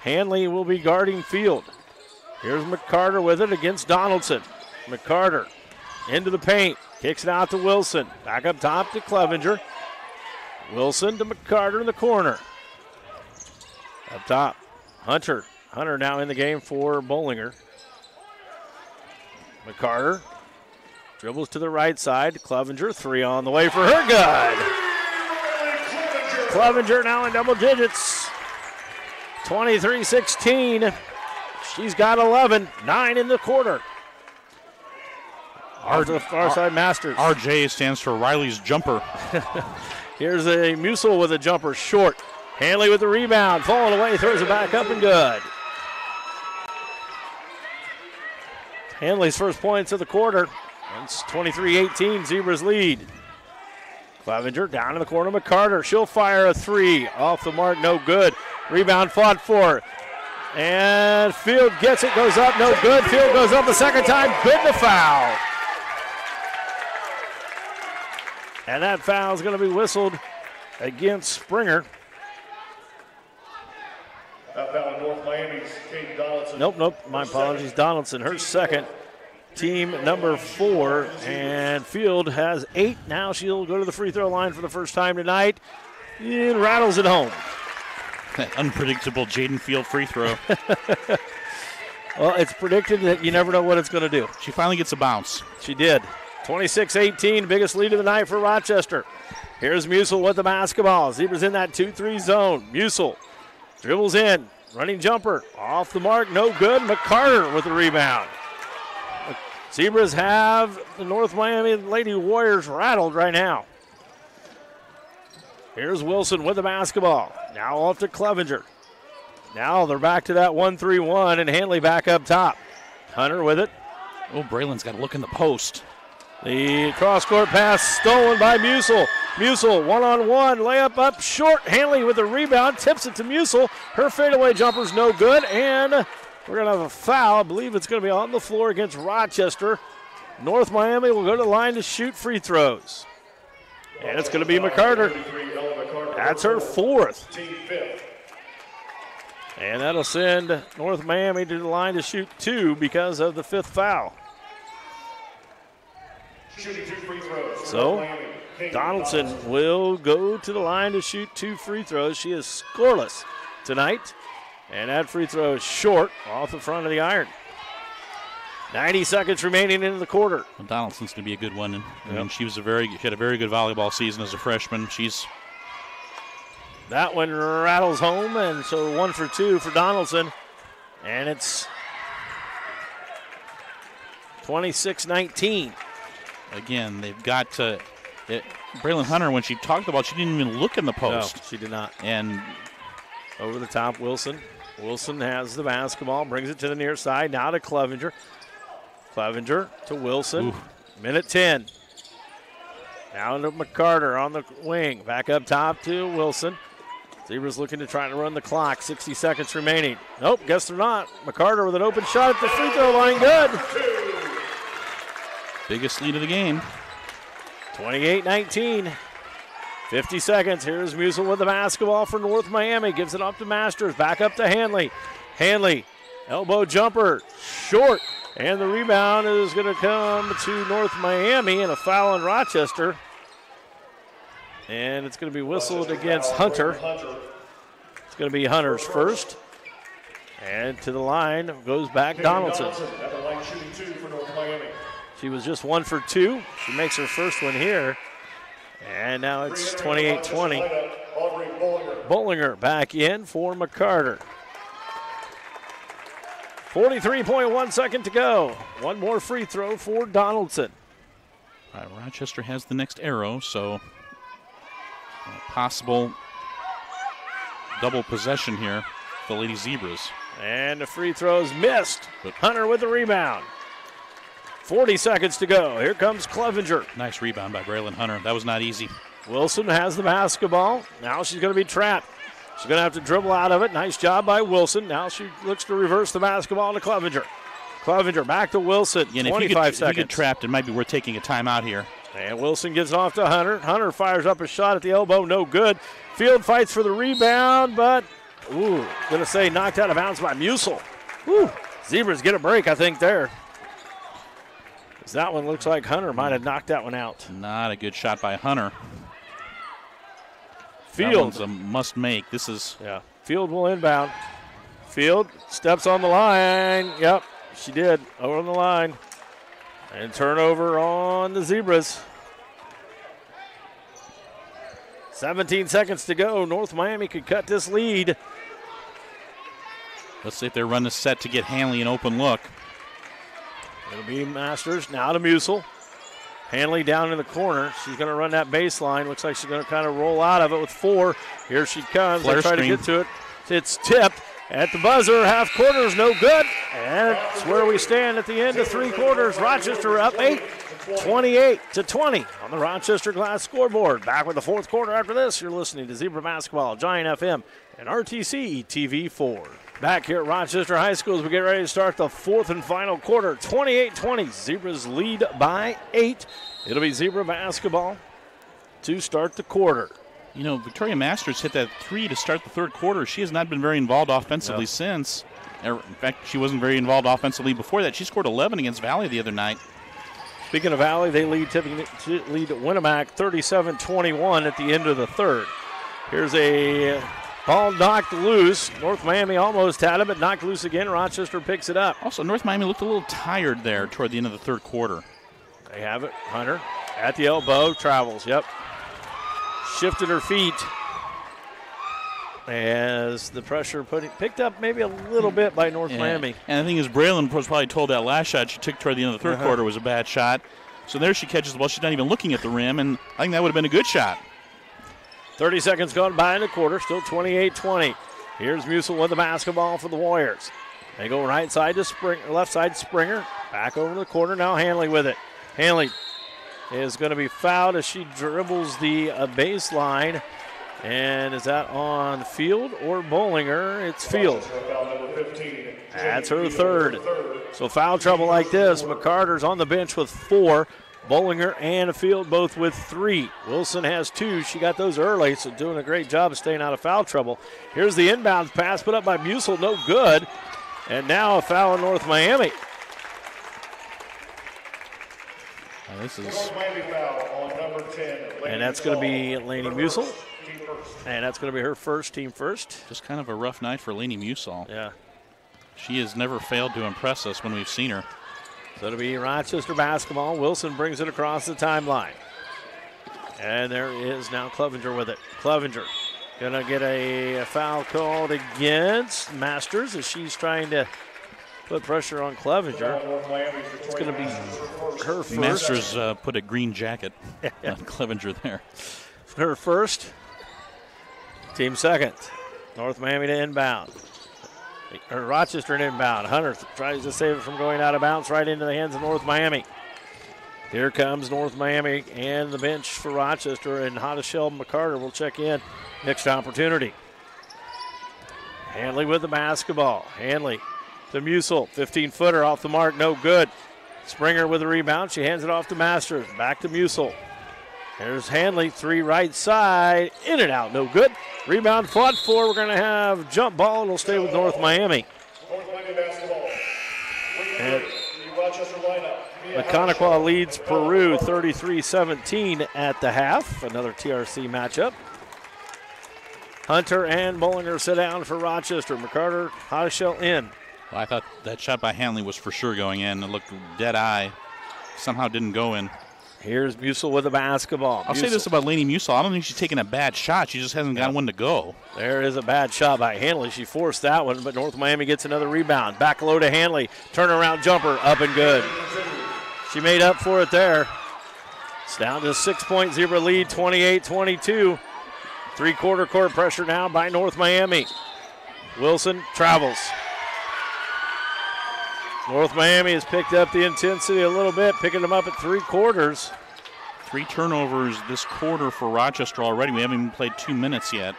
Hanley will be guarding field. Here's McCarter with it against Donaldson. McCarter into the paint. Kicks it out to Wilson. Back up top to Clevenger. Wilson to McCarter in the corner. Up top, Hunter. Hunter now in the game for Bollinger. McCarter dribbles to the right side. Clevenger, three on the way for her. Good. Clevenger now in double digits. 23 16. She's got 11, nine in the quarter. R- the far side Masters. RJ stands for Riley's jumper. Here's a Musil with a jumper short. Hanley with the rebound, falling away, throws it back up and good. Hanley's first points of the quarter. It's 23 18, Zebras lead. Clevenger down in the corner. McCarter. She'll fire a three. Off the mark, no good. Rebound fought for. And Field gets it, goes up, no good. Field goes up the second time, good to foul. And that foul is going to be whistled against Springer. North Miami's Kate Donaldson. Nope, nope. My apologies. Donaldson, her second. Team number four. And Field has eight. Now she'll go to the free throw line for the first time tonight. And rattles it home. unpredictable Jaden Field free throw. well, it's predicted that you never know what it's going to do. She finally gets a bounce. She did. 26 18, biggest lead of the night for Rochester. Here's Musel with the basketball. Zebras in that 2 3 zone. Musel dribbles in, running jumper, off the mark, no good. McCarter with the rebound. Zebras have the North Miami Lady Warriors rattled right now. Here's Wilson with the basketball. Now off to Clevenger. Now they're back to that 1 3 1, and Hanley back up top. Hunter with it. Oh, Braylon's got to look in the post. The cross court pass stolen by Musel. Musel one on one, layup up short. Hanley with a rebound, tips it to Musel. Her fadeaway jumper's no good, and we're going to have a foul. I believe it's going to be on the floor against Rochester. North Miami will go to the line to shoot free throws. And it's going to be McCarter. That's her fourth. And that'll send North Miami to the line to shoot two because of the fifth foul. So Donaldson will go to the line to shoot two free throws. She is scoreless tonight. And that free throw is short off the front of the iron. 90 seconds remaining in the quarter. Well, Donaldson's going to be a good one. And, yep. I mean, she was a very she had a very good volleyball season as a freshman. She's that one rattles home, and so one for two for Donaldson, and it's 26-19. Again, they've got to. It, Braylon Hunter, when she talked about, she didn't even look in the post. No, she did not. And over the top, Wilson. Wilson has the basketball, brings it to the near side. Now to Clevenger. Clevenger to Wilson. Ooh. Minute 10. Now to McCarter on the wing. Back up top to Wilson. Zebras looking to try to run the clock. 60 seconds remaining. Nope, guess they're not. McCarter with an open shot at the free throw line. Good. Biggest lead of the game. 28 19. 50 seconds. Here's Musel with the basketball for North Miami. Gives it up to Masters. Back up to Hanley. Hanley, elbow jumper, short. And the rebound is going to come to North Miami and a foul in Rochester. And it's going to be whistled against Hunter. It's going to be Hunter's first. And to the line goes back Donaldson. She was just one for two. She makes her first one here. And now it's 28 20. Aubrey Bollinger. Bollinger back in for McCarter. 43.1 second to go. One more free throw for Donaldson. Right, Rochester has the next arrow, so uh, possible double possession here. for The Lady Zebras. And the free throw's missed. But- Hunter with the rebound. 40 seconds to go. Here comes Clevenger. Nice rebound by Braylon Hunter. That was not easy. Wilson has the basketball. Now she's going to be trapped. She's going to have to dribble out of it. Nice job by Wilson. Now she looks to reverse the basketball to Clevenger. Clevenger back to Wilson. Again, if you 25 get, if you get trapped, it might be worth taking a timeout here. And Wilson gets off to Hunter. Hunter fires up a shot at the elbow, no good. Field fights for the rebound, but ooh, gonna say knocked out of bounds by Musil. Woo. Zebras get a break, I think there. That one looks like Hunter might have knocked that one out. Not a good shot by Hunter. Field, a must make. This is yeah. Field will inbound. Field steps on the line. Yep, she did over on the line. And turnover on the Zebras. 17 seconds to go. North Miami could cut this lead. let's see if they run the set to get Hanley an open look. It'll be Masters now to Musel. Hanley down in the corner. She's going to run that baseline. Looks like she's going to kind of roll out of it with four. Here she comes. They Flare try screen. to get to it. It's tipped at the buzzer. Half quarters, no good. And that's where we stand at the end of three quarters. Rochester up eight. 28 to 20 on the Rochester Glass scoreboard. Back with the fourth quarter after this. You're listening to Zebra Basketball, Giant FM, and RTC TV4. Back here at Rochester High School as we get ready to start the fourth and final quarter. 28 20. Zebras lead by eight. It'll be Zebra basketball to start the quarter. You know, Victoria Masters hit that three to start the third quarter. She has not been very involved offensively No. since. Er, In fact, she wasn't very involved offensively before that. She scored 11 against Valley the other night. Speaking of Valley, they lead lead Winamac 37-21 at the end of the third. Here's a ball knocked loose. North Miami almost had it, but knocked loose again. Rochester picks it up. Also, North Miami looked a little tired there toward the end of the third quarter. They have it. Hunter at the elbow travels. Yep. Shifted her feet as the pressure put, picked up maybe a little bit by North Yeah. Miami. And the thing is, Braylon was probably told that last shot she took toward the end of the 3rd Uh-huh. quarter was a bad shot. So there she catches the ball. She's not even looking at the rim, and I think that would have been a good shot. 30 seconds gone by in the quarter, still 28 20. Here's Musil with the basketball for the Warriors. They go right side to Springer, left side Springer. Back over the corner. Now Hanley with it. Hanley is going to be fouled as she dribbles the uh, baseline. And is that on Field or Bollinger? It's Field. 15. That's her third. Third. So foul trouble like this. McCarter's on the bench with four. Bollinger and a Field both with three. Wilson has two. She got those early, so doing a great job of staying out of foul trouble. Here's the inbounds pass put up by Musil, no good. And now a foul in North Miami. Now, this is North Miami foul on number 10. And that's going to be Laney Musil. And that's going to be her first team first. just kind of a rough night for Laney Musil. Yeah. She has never failed to impress us when we've seen her. So it'll be Rochester basketball. Wilson brings it across the timeline. And there is now Clevenger with it. Clevenger gonna get a, foul called against Masters as she's trying to put pressure on Clevenger. It's gonna be her first. Masters uh, put a green jacket on Clevenger there. Her first. Team second. North Miami to inbound. Rochester inbound. Hunter tries to save it from going out of bounds right into the hands of North Miami. Here comes North Miami and the bench for Rochester, and Hottishell McCarter will check in. Next opportunity. Hanley with the basketball. Hanley to Musel. 15 footer off the mark, no good. Springer with the rebound. She hands it off to Masters. Back to Musel. There's Hanley, three right side, in and out, no good. Rebound fought for. We're going to have jump ball. It'll stay with North Miami. North Miami basketball. And Maconaquah leads Peru 33 17 at the half. Another TRC matchup. Hunter and Bollinger sit down for Rochester. McCarter, Hottishell in. Well, I thought that shot by Hanley was for sure going in. It looked dead eye. Somehow didn't go in. Here's Musel with the basketball. I'll say this about Laney Musel. I don't think she's taking a bad shot. She just hasn't got one to go. There is a bad shot by Hanley. She forced that one, but North Miami gets another rebound. Back low to Hanley. Turnaround jumper, up and good. She made up for it there. It's down to a six lead, 28 22. Three quarter court pressure now by North Miami. Wilson travels. North Miami has picked up the intensity a little bit, picking them up at three quarters. Three turnovers this quarter for Rochester already. We haven't even played two minutes yet.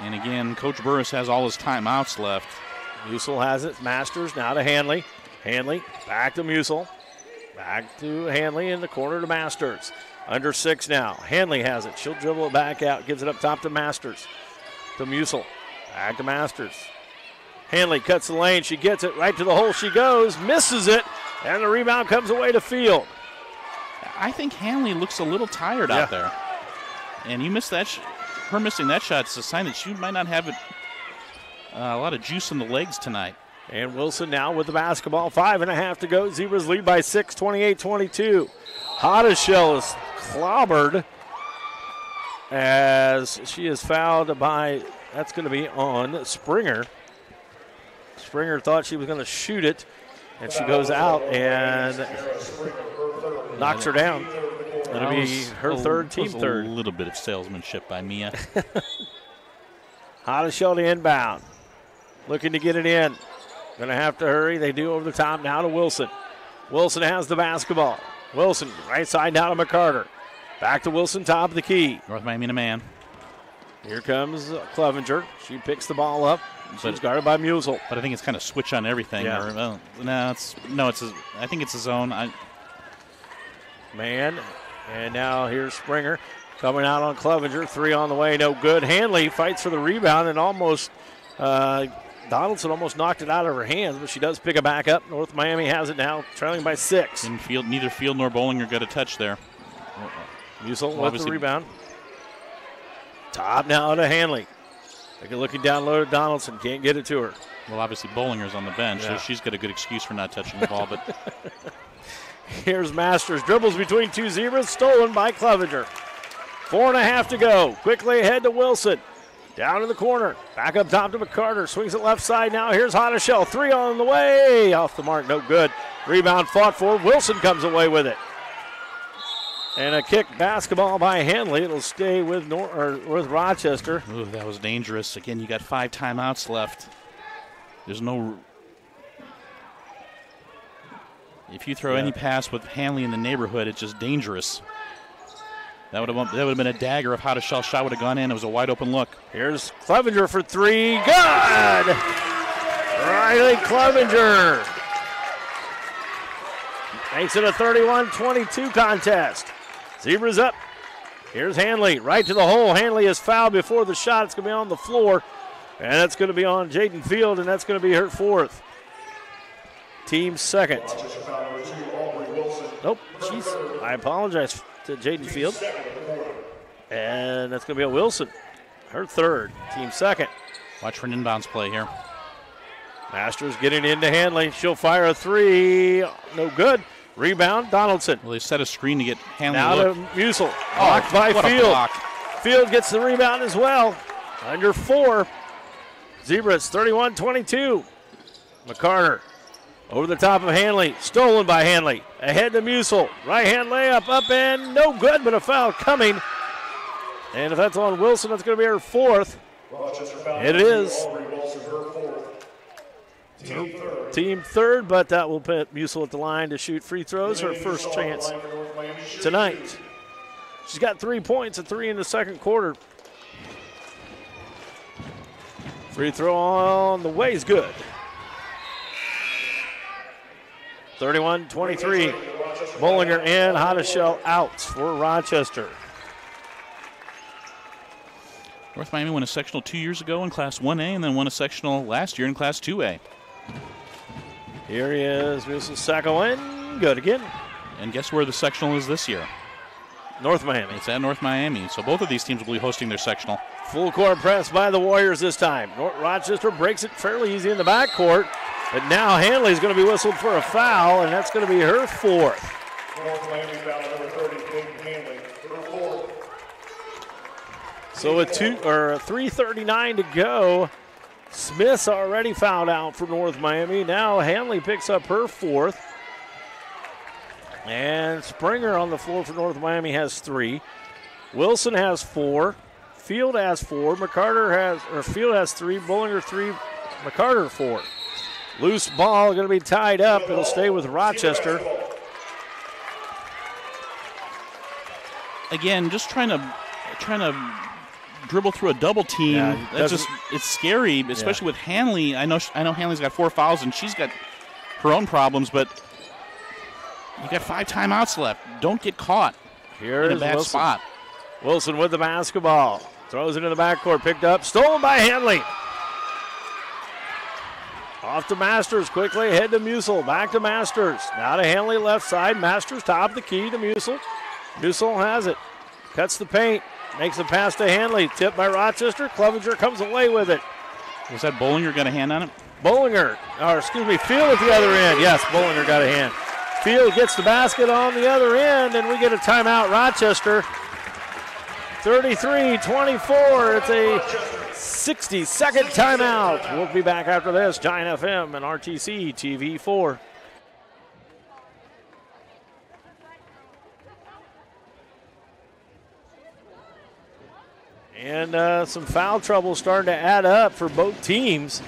And again, Coach Burris has all his timeouts left. Musil has it. Masters now to Hanley. Hanley back to Musil. Back to Hanley in the corner to Masters. Under six now. Hanley has it. She'll dribble it back out. Gives it up top to Masters. To Musil. Back to Masters. Hanley cuts the lane. She gets it right to the hole. She goes. Misses it. And the rebound comes away to Field. I think Hanley looks a little tired Yeah. out there. And you missed that. Sh- her missing that shot is a sign that she might not have it, uh, a lot of juice in the legs tonight. And Wilson now with the basketball. Five and a half to go. Zebras lead by six, 28 22. Hottishell is clobbered as she is fouled by, that's going to be on Springer. Springer thought she was going to shoot it, and she goes out and knocks her down. That'll be her a- third, team was third. A little bit of salesmanship by Mia. Hottishell to inbound. Looking to get it in. Gonna have to hurry. They do over the top now to Wilson. Wilson has the basketball. Wilson, right side now to McCarter. Back to Wilson, top of the key. North Miami in a man. Here comes Clevenger. She picks the ball up. She's But- guarded by Musel. But I think it's kind of switch on everything. Yeah. Or, well, no, it's no, it's. A, I think it's a zone. I, Man. And now here's Springer coming out on Clevenger. Three on the way, no good. Hanley fights for the rebound and almost uh, Donaldson almost knocked it out of her hands, but she does pick it back up. North Miami has it now, trailing by six. didn't field neither Field nor Bollinger got a touch there. Musel with the rebound. Top now to Hanley. Take a looking down low to Donaldson. Can't get it to her. Well, obviously Bollinger's on the bench, Yeah. so she's got a good excuse for not touching the ball. But Here's Masters. Dribbles between two zebras. Stolen by Clevenger. Four and a half to go. Quickly ahead to Wilson. Down in the corner. Back up top to McCarter. Swings it left side now. Here's Hottishell. Three on the way. Off the mark. No good. Rebound fought for. Wilson comes away with it. And a kick basketball by Hanley. It'll stay with Nor- or with Rochester. ooh, that was dangerous. Again, you got five timeouts left. There's no. If you throw any pass with Hanley in the neighborhood, it's just dangerous. That would have that would have been a dagger if Hottishell shot would have gone in. It was a wide open look. Here's Clevenger for three. Good! Riley Clevenger makes it a 31 22 contest. Zebras up. Here's Hanley right to the hole. Hanley is fouled before the shot. It's going to be on the floor. And that's going to be on Jaden Field, and that's going to be her fourth. Team second. Rochester foul number two, Aubrey Wilson. Nope. I apologize to Jaden Field. And that's going to be a Wilson. Her third. Team second. Watch for an inbounds play here. Masters getting into Hanley. She'll fire a three. No good. Rebound, Donaldson. Well, they set a screen to get Hanley Now to to. Musel. Oh, Blocked by Oh, what a Field. block. Field gets the rebound as well. Under four. Zebras 31 22. McCarter over the top of Hanley. Stolen by Hanley. Ahead to Musel. Right hand layup up and no good, but a foul coming. And if that's on Wilson, that's going to be her fourth. Rochester foul It number two, is. Aubrey Wilson, her fourth. Team third. Team third, but that will put Musil at the line to shoot free throws. Her first chance tonight. She's got three points and three in the second quarter. Free throw on the way is good. 31 23. Bollinger in, Hottishell out for Rochester. North Miami won a sectional two years ago in Class 1A and then won a sectional last year in Class 2A. Here he is, Mrs. Sacco Good again. And guess where the sectional is this year? North Miami. It's at North Miami. So both of these teams will be hosting their sectional. Full court press by the Warriors this time. North Rochester breaks it fairly easy in the backcourt. But now Hanley's going to be whistled for a foul, and that's going to be her fourth. North Miami foul number 30, Hanley, her fourth. So with two or a 3:39 to go, Smith's already fouled out for North Miami. Now Hanley picks up her fourth. And Springer on the floor for North Miami has three. Wilson has four. Field has four. McCarter has or Field has three. Bollinger three. McCarter four. Loose ball going to be tied up. It'll stay with Rochester. Again, just trying to trying to dribble through a double team. Yeah, that's just it's scary, especially with Hanley. I know I know Hanley's got four fouls and she's got her own problems, but you got five timeouts left. Don't get caught Here in a bad Wilson. spot. Wilson with the basketball. Throws it in the backcourt. Picked up. Stolen by Hanley. Off to Masters quickly. head to Musil, Back to Masters. Now to Hanley left side. Masters top of the key to Musil. Musil has it. Cuts the paint. Makes the pass to Hanley. Tipped by Rochester. Clevenger comes away with it. Was that Bollinger got a hand on it? Bollinger, or excuse me, Field at the other end. Yes, Bollinger got a hand. Field gets the basket on the other end, and we get a timeout, Rochester. 33 24. It's a 60 second timeout. We'll be back after this. Giant FM and RTC TV4. And uh, some foul trouble starting to add up for both teams.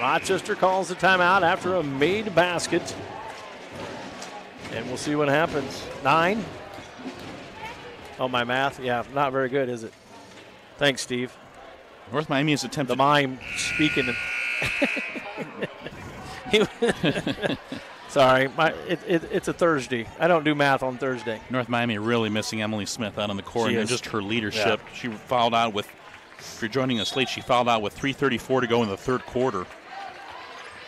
Rochester calls the timeout after a made basket. And we'll see what happens. Nine. Oh, my math? Yeah, not very good, is it? Thanks, Steve. North Miami has The attempted mime speaking. Sorry, my, it, it, it's a Thursday. I don't do math on Thursday. North Miami really missing Emily Smith out on the court She and just her leadership. She fouled out with, if you're joining us late, she fouled out with 3.34 to go in the third quarter.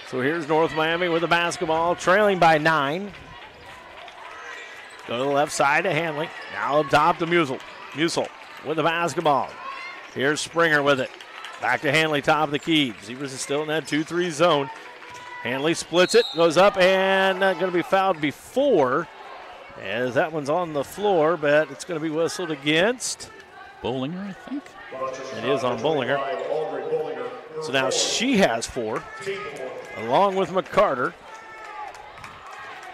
So here's North Miami with the basketball, trailing by nine. Go to the left side to Hanley. Now up top to Musel. Musel with the basketball. Here's Springer with it. Back to Hanley, top of the key. Zebras is still in that 2 3 zone. Hanley splits it, goes up, and uh, going to be fouled before. As that one's on the floor, but it's going to be whistled against. Bollinger, I think. It is on Bollinger. Audrey Bollinger, her So now she has four. along with McCarter.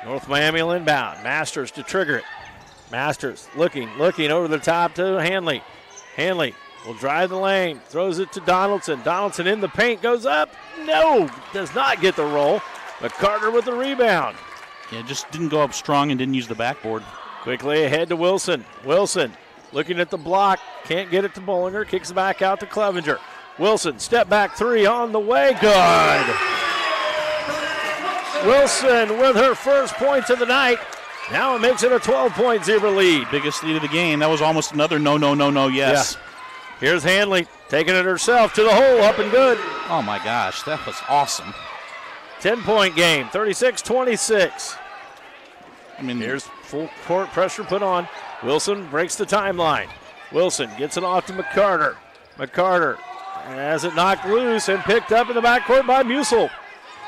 North Miami will inbound. Masters to trigger it. Masters looking, looking over the top to Hanley. Hanley will drive the lane, throws it to Donaldson. Donaldson in the paint, goes up. No, does not get the roll. But Carter with the rebound. Yeah, just didn't go up strong and didn't use the backboard. Quickly ahead to Wilson. Wilson looking at the block, can't get it to Bollinger, kicks it back out to Clevenger. Wilson, step back three on the way, good. Wilson with her first points of the night. Now it makes it a 12 point Zebra lead. Biggest lead of the game. That was almost another no, no, no, no, yes. Here's Hanley taking it herself to the hole, up and good. Oh my gosh, that was awesome. 10 point game, 36 26. I mean, Here's full court pressure put on. Wilson breaks the timeline. Wilson gets it off to McCarter. McCarter has it knocked loose and picked up in the backcourt by Musel.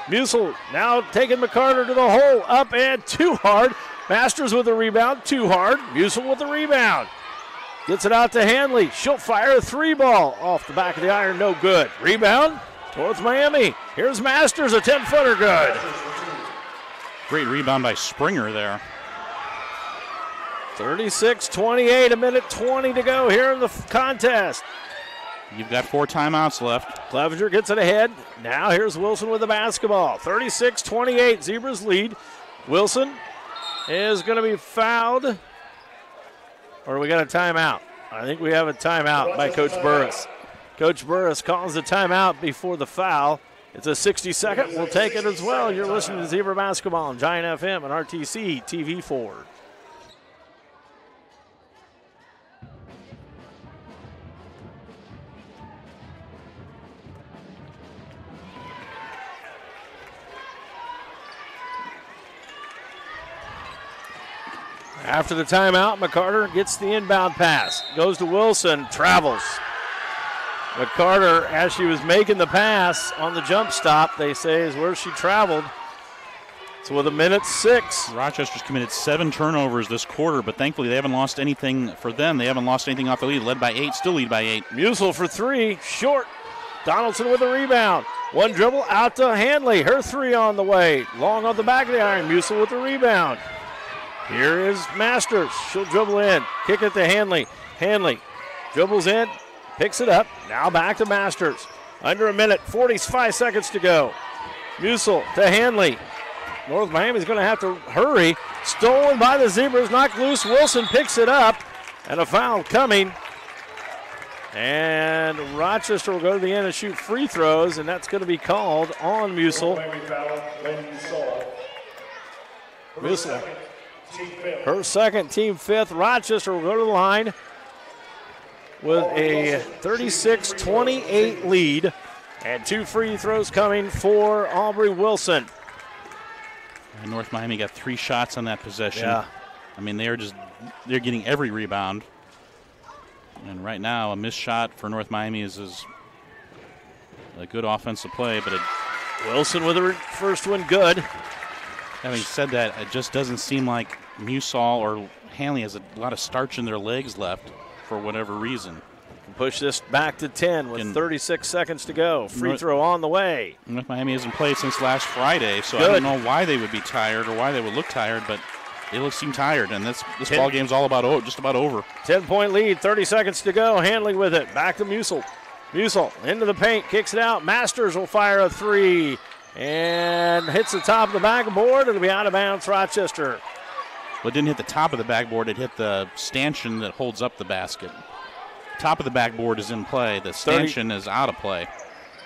Musel now taking McCarter to the hole, up and too hard. Masters with the rebound, too hard. Musel with the rebound. Gets it out to Hanley. She'll fire a three ball off the back of the iron, no good. Rebound, towards Miami. Here's Masters, a 10 footer, good. great rebound by Springer there. 36 28, a minute 20 to go here in the contest. You've got four timeouts left. Clevenger gets it ahead. Now here's Wilson with the basketball. 36 28, Zebras lead. Wilson is going to be fouled. Or we got a timeout? I think we have a timeout by Coach Burris. Coach Burris calls the timeout before the foul. It's a 60 second. We'll take it as well. You're listening to Zebra Basketball on Giant FM and RTC TV4. After the timeout, McCarter gets the inbound pass. Goes to Wilson, travels. McCarter, as she was making the pass on the jump stop, they say is where she traveled. So with a minute six. Rochester's committed seven turnovers this quarter, but thankfully they haven't lost anything for them. They haven't lost anything off the lead. Led by eight, still lead by eight. Musel for three, short. Donaldson with a rebound. One dribble out to Hanley. Her three on the way. Long on the back of the iron. Musel with the rebound. Here is Masters. She'll dribble in. Kick it to Hanley. Hanley dribbles in, picks it up. Now back to Masters. Under a minute, 45 seconds to go. Musil to Hanley. North Miami's going to have to hurry. Stolen by the Zebras, knocked loose. Wilson picks it up, and a foul coming. And Rochester will go to the end and shoot free throws, and that's going to be called on Musil. Musel her second, team fifth. Rochester will go to the line with a 36 28 lead. And two free throws coming for Aubrey Wilson. And North Miami got three shots on that possession. Yeah. I mean, they're just they're getting every rebound. And right now, a missed shot for North Miami is, is a good offensive play, but it, Wilson with her first one good. having said that, it just doesn't seem like Musall or Hanley has a lot of starch in their legs left for whatever reason. Push this back to 10 with Can- 36 seconds to go. Free North- throw on the way. North Miami hasn't played since last Friday, so I don't know why they would be tired or why they would look tired, but they look seem tired, and this this Ten- ball game's all about just about over. 10 point lead, 30 seconds to go. Hanley with it. Back to Musel. Musel into the paint, kicks it out. Masters will fire a three and hits the top of the backboard. It'll be out of bounds, Rochester. Well, it didn't hit the top of the backboard; it hit the stanchion that holds up the basket. Top of the backboard is in play. The stanchion is out of play.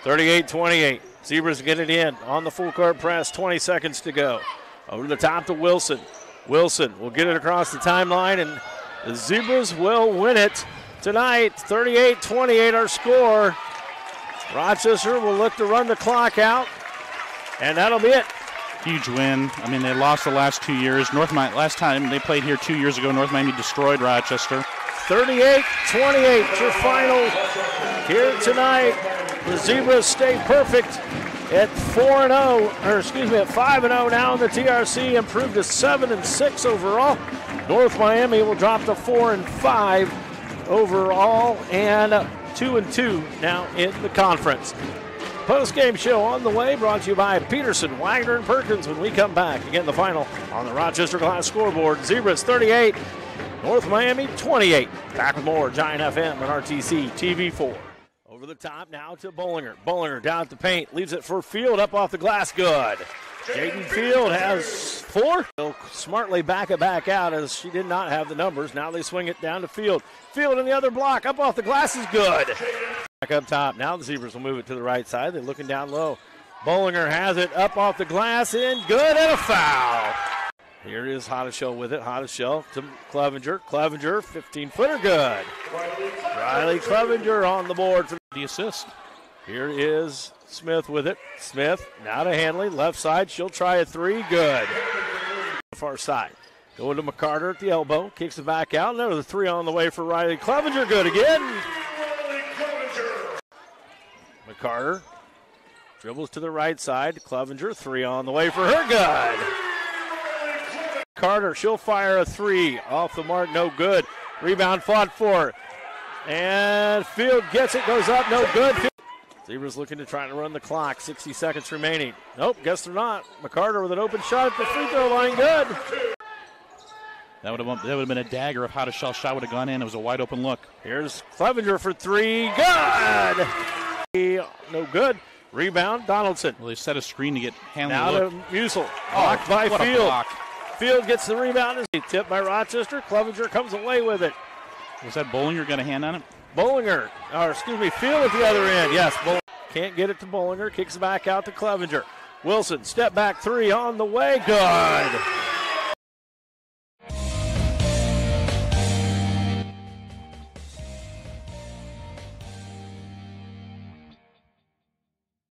38 28. Zebras get it in on the full court press. 20 seconds to go. Over the top to Wilson. Wilson will get it across the timeline, and the Zebras will win it tonight. 38 28 our score. Rochester will look to run the clock out, and that'll be it. Huge win. I mean, they lost the last two years. North Miami last time they played here two years ago. North Miami destroyed Rochester. 38 28, your final here tonight. The Zebras stay perfect at 4 and 0, or excuse me, at 5 and 0 now in the TRC, improved to 7 and 6 overall. North Miami will drop to 4 and 5 overall and 2 and 2 now in the conference. Post game show on the way, brought to you by Peterson, Wagner, and Perkins. When we come back, again, the final on the Rochester Glass scoreboard Zebras 38, North Miami 28. Back with more Giant FM and RTC TV4. Over the top now to Bollinger. Bollinger down at the paint, leaves it for Field up off the glass. Good. Jaden Field has four. They'll smartly back it back out as she did not have the numbers. Now they swing it down to Field. Field in the other block, up off the glass is good. Back up top. Now the Zebras will move it to the right side. They're looking down low. Bollinger has it up off the glass in. Good and a foul. Here is Hottishell with it. Hottishell to Clevenger. Clevenger, 15 footer, good. Riley Clevenger on the board for The assist. here is Smith with it. Smith now to Hanley, left side. She'll try a three. Good. Far side. Going to McCarter at the elbow. Kicks it back out. Another three on the way for Riley Clevenger. Good again. McCarter dribbles to the right side. Clevenger, three on the way for her. Good. Carter, she'll fire a three. Off the mark, no good. Rebound fought for. And Field gets it, goes up, no good. Zebras looking to try to run the clock. 60 seconds remaining. Nope, guess they're not. McCarter with an open shot at the free throw line. Good. That would have that would have been a dagger if Hottishell shot would have gone in. It was a wide open look. Here's Clevenger for three. Good. No good. Rebound, Donaldson. Well, they set a screen to get Hanley Now to to. Musel. Oh, Blocked by what a Field. Field gets the rebound. Tipped by Rochester. Clevenger comes away with it. Was that Bollinger got a hand on it? Bollinger, or excuse me, Field at the other end. Yes, can't get it to Bollinger. Kicks it back out to Clevenger. Wilson, step back three on the way. Good.